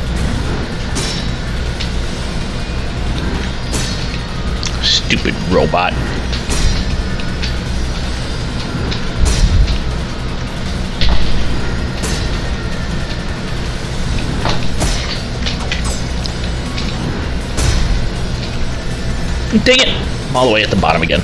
Stupid robot. Dang it! I'm all the way at the bottom again.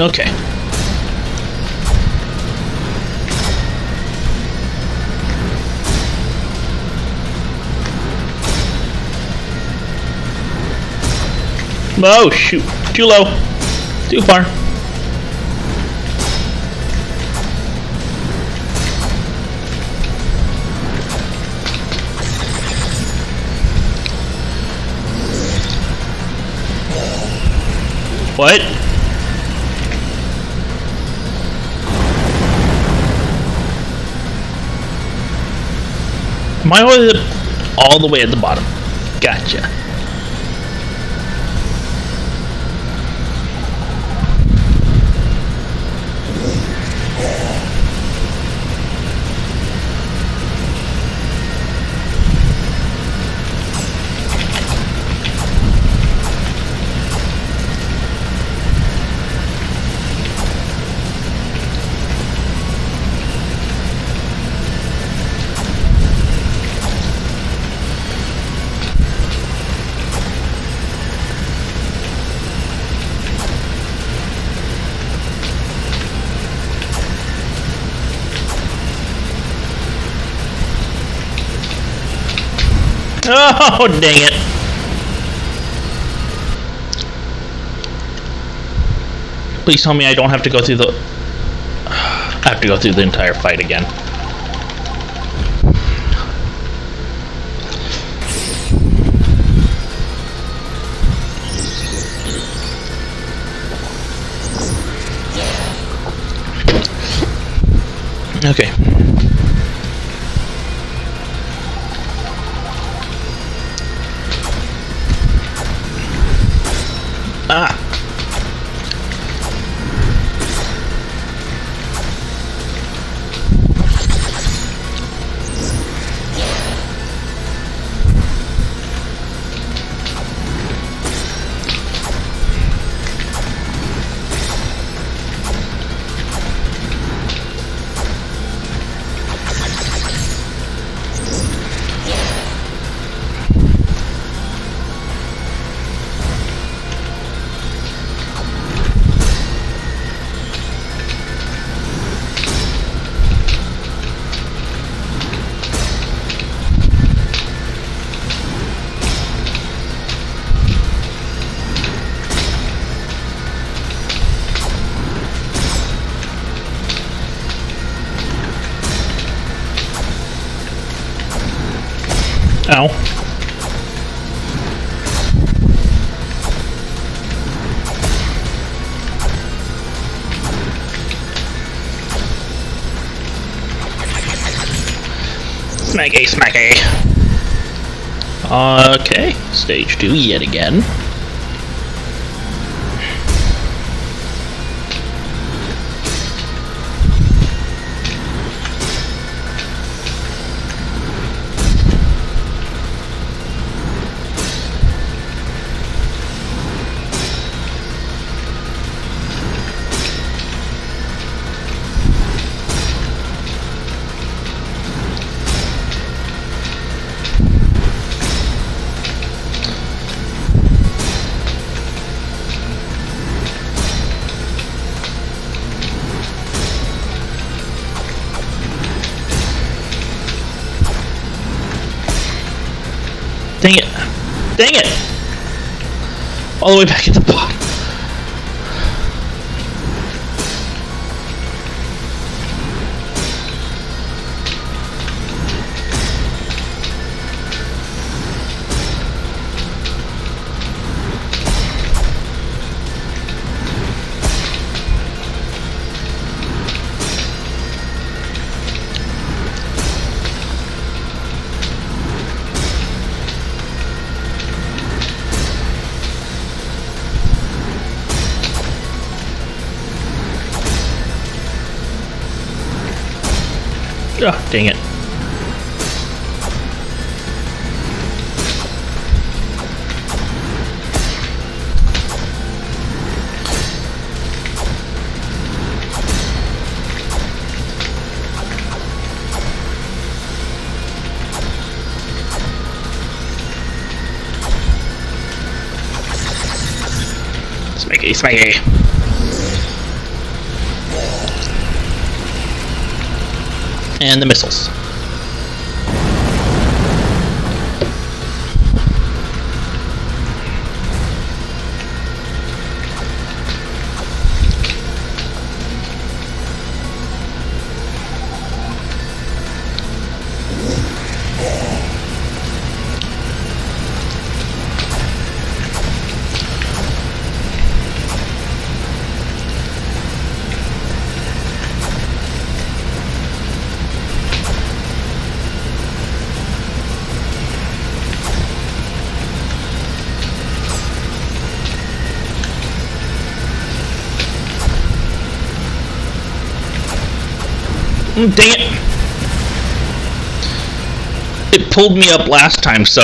Okay. Oh, shoot. Too low. Too far. What? Am I all the way at the bottom? Gotcha. Oh, dang it. Please tell me I don't have to go through the... I have to go through the entire fight again. Two yet again. Dang it! All the way back at the bottom. And the missiles. Dang it! It pulled me up last time, so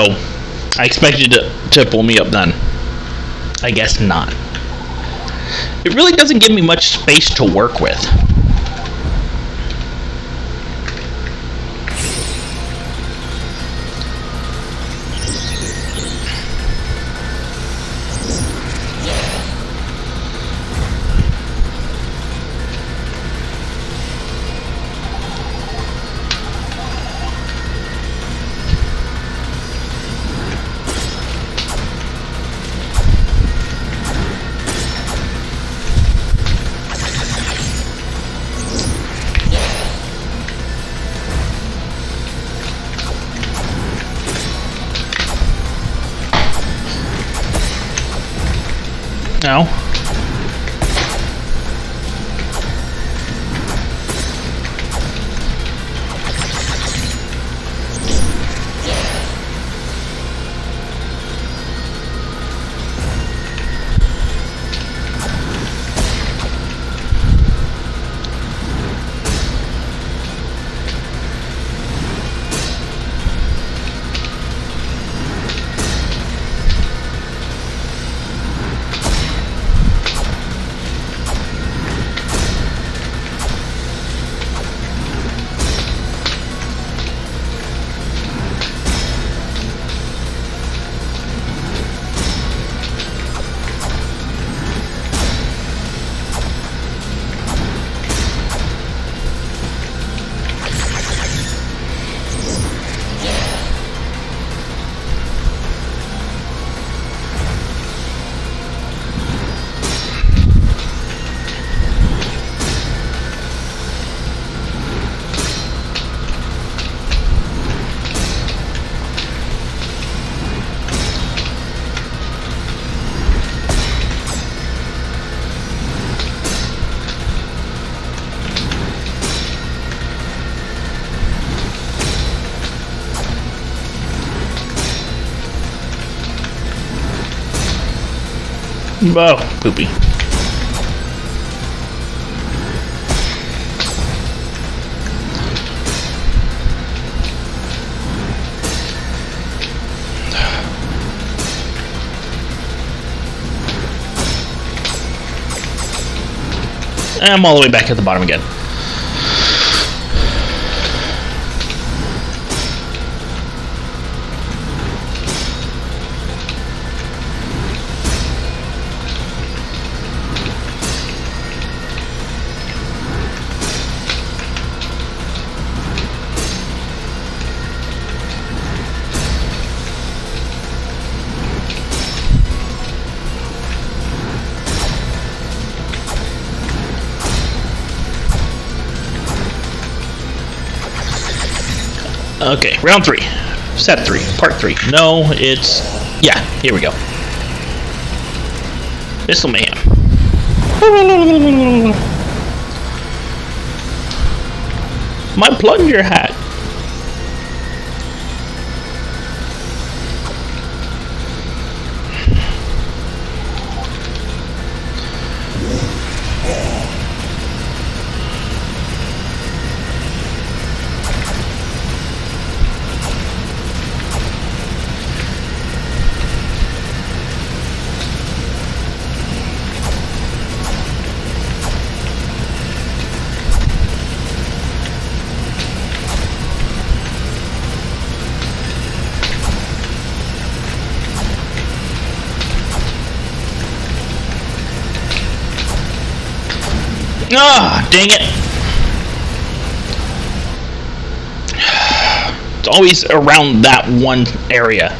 I expected it to pull me up then. I guess not. It really doesn't give me much space to work with. Oh, poopy. I'm all the way back at the bottom again. Okay, round three. Set three. Part three. No, it's... Yeah, here we go. Missile Mayhem. My plunger hat. Dang it. It's always around that one area.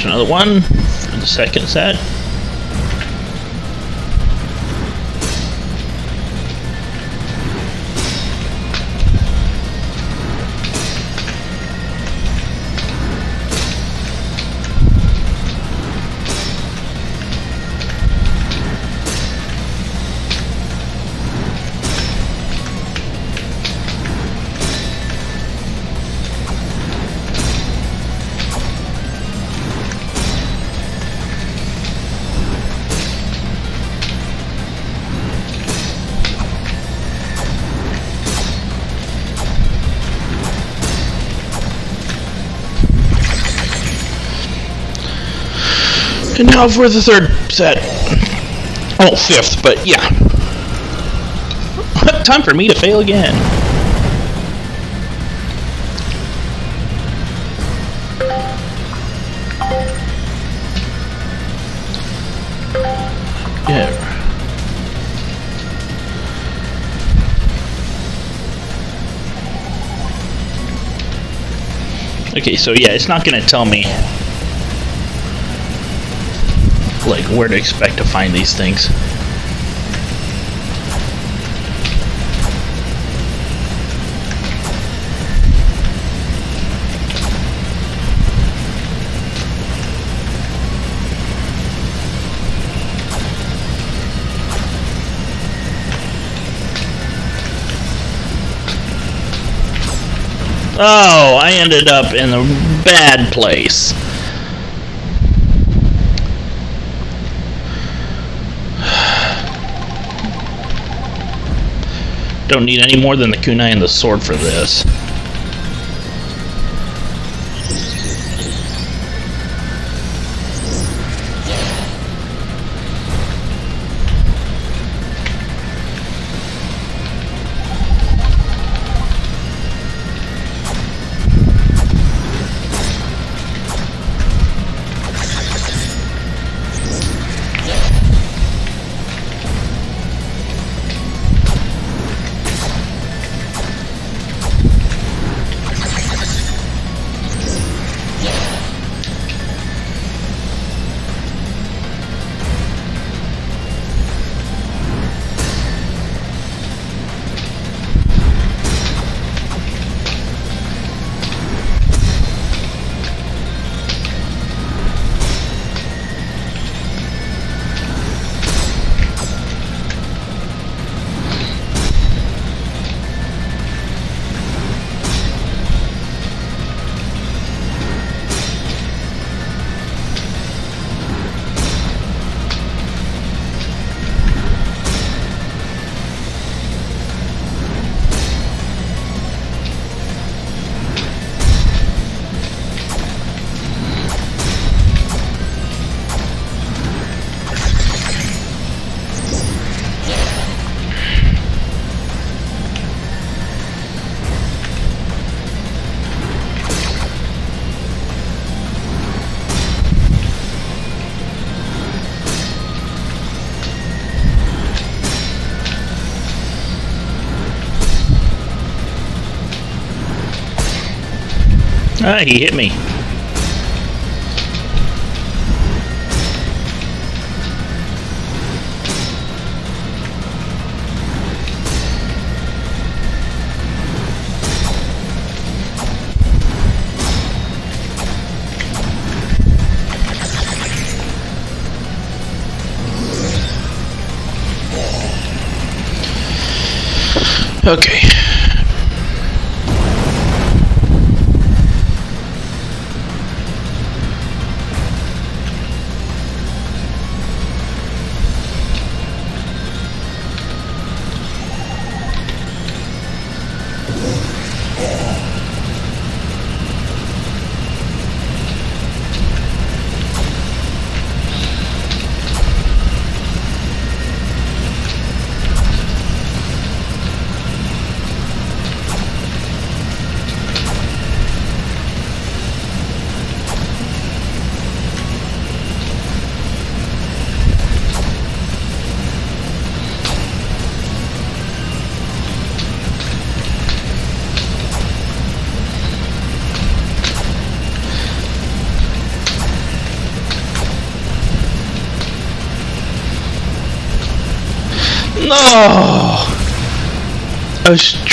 Here's another one the second set. For the third set. Oh, fifth, but yeah. Time for me to fail again. Yeah. Okay, so yeah, it's not gonna tell me like where to expect to find these things. Oh, I ended up in a bad place. Don't need any more than the kunai and the sword for this. He hit me.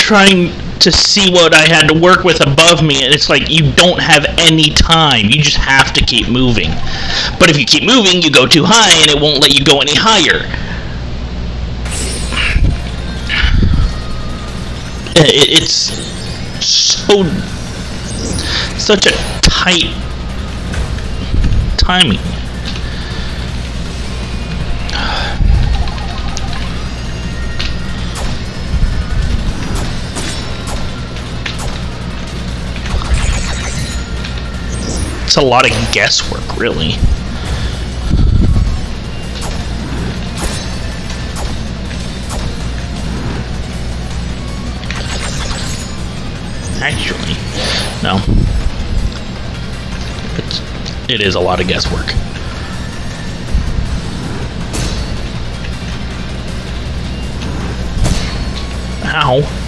Trying to see what I had to work with above me, and it's like you don't have any time. You just have to keep moving. But if you keep moving, you go too high, and it won't let you go any higher. Uh, it's so such a tight timing. A lot of guesswork, really. Actually, no. It's, it is a lot of guesswork. Ow.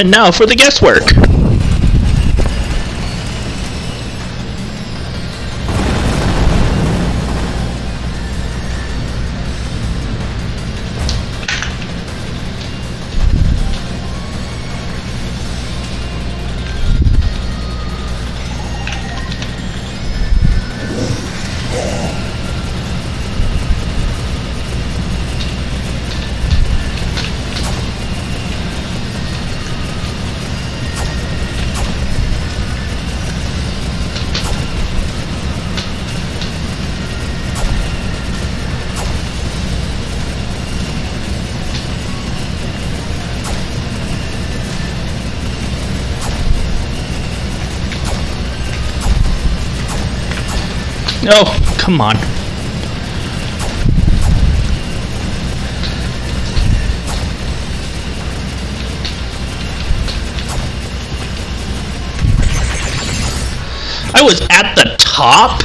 And now for the guesswork. Come on. I was at the top?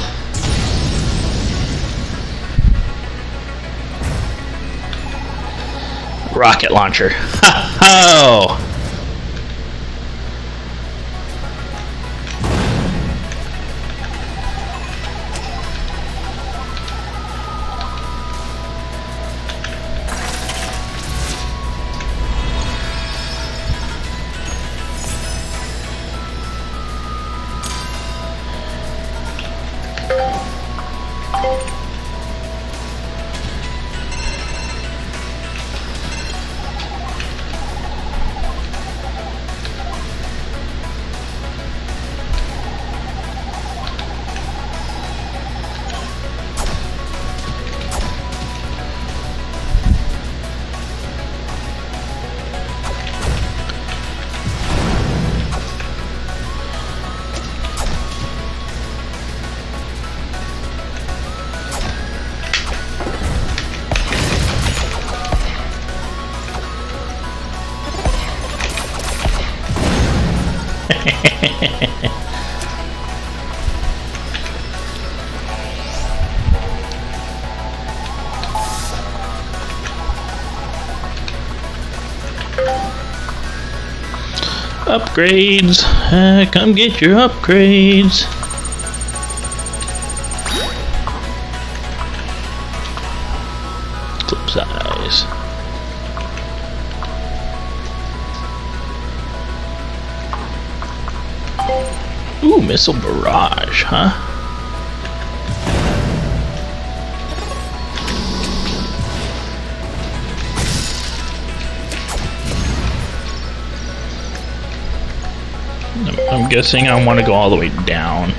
Rocket launcher. <laughs> oh! Upgrades. Uh, come get your upgrades. Clip size. Ooh, missile barrage, huh? I'm guessing I want to go all the way down.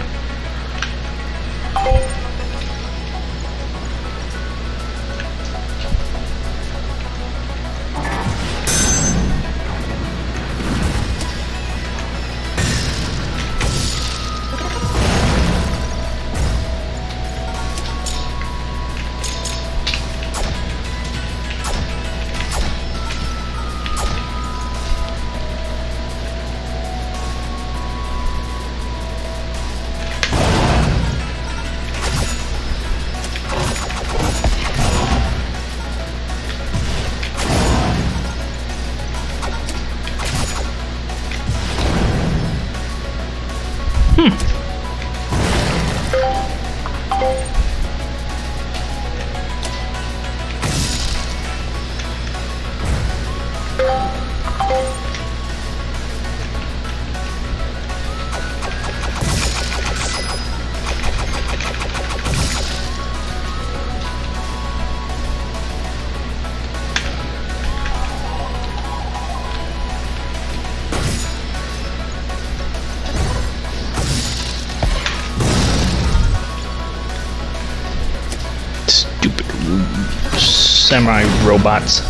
Samurai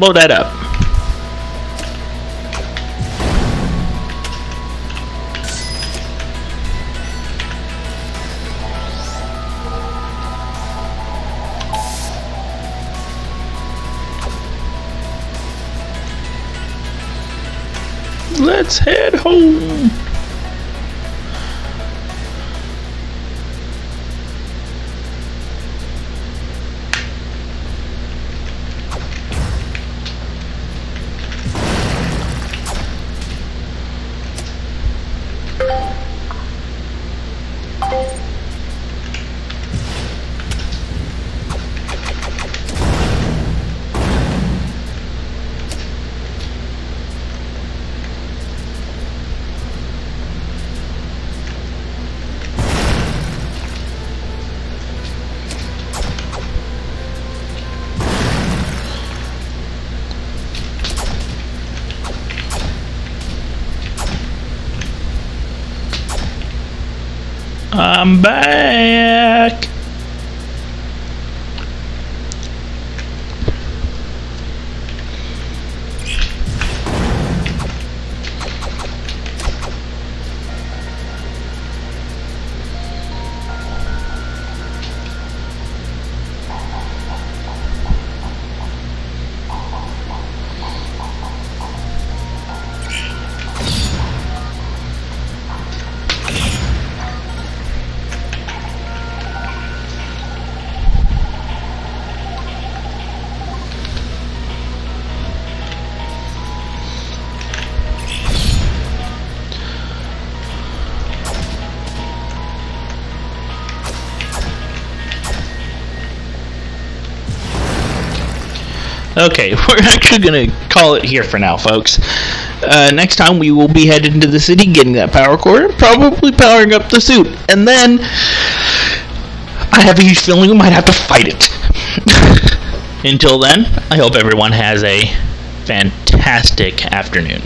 blow that up. Okay, <laughs> we're actually going to call it here for now, folks. Uh, next time we will be headed into the city, getting that power cord, probably powering up the suit, and then I have a huge feeling we might have to fight it. <laughs> Until then, I hope everyone has a fantastic afternoon.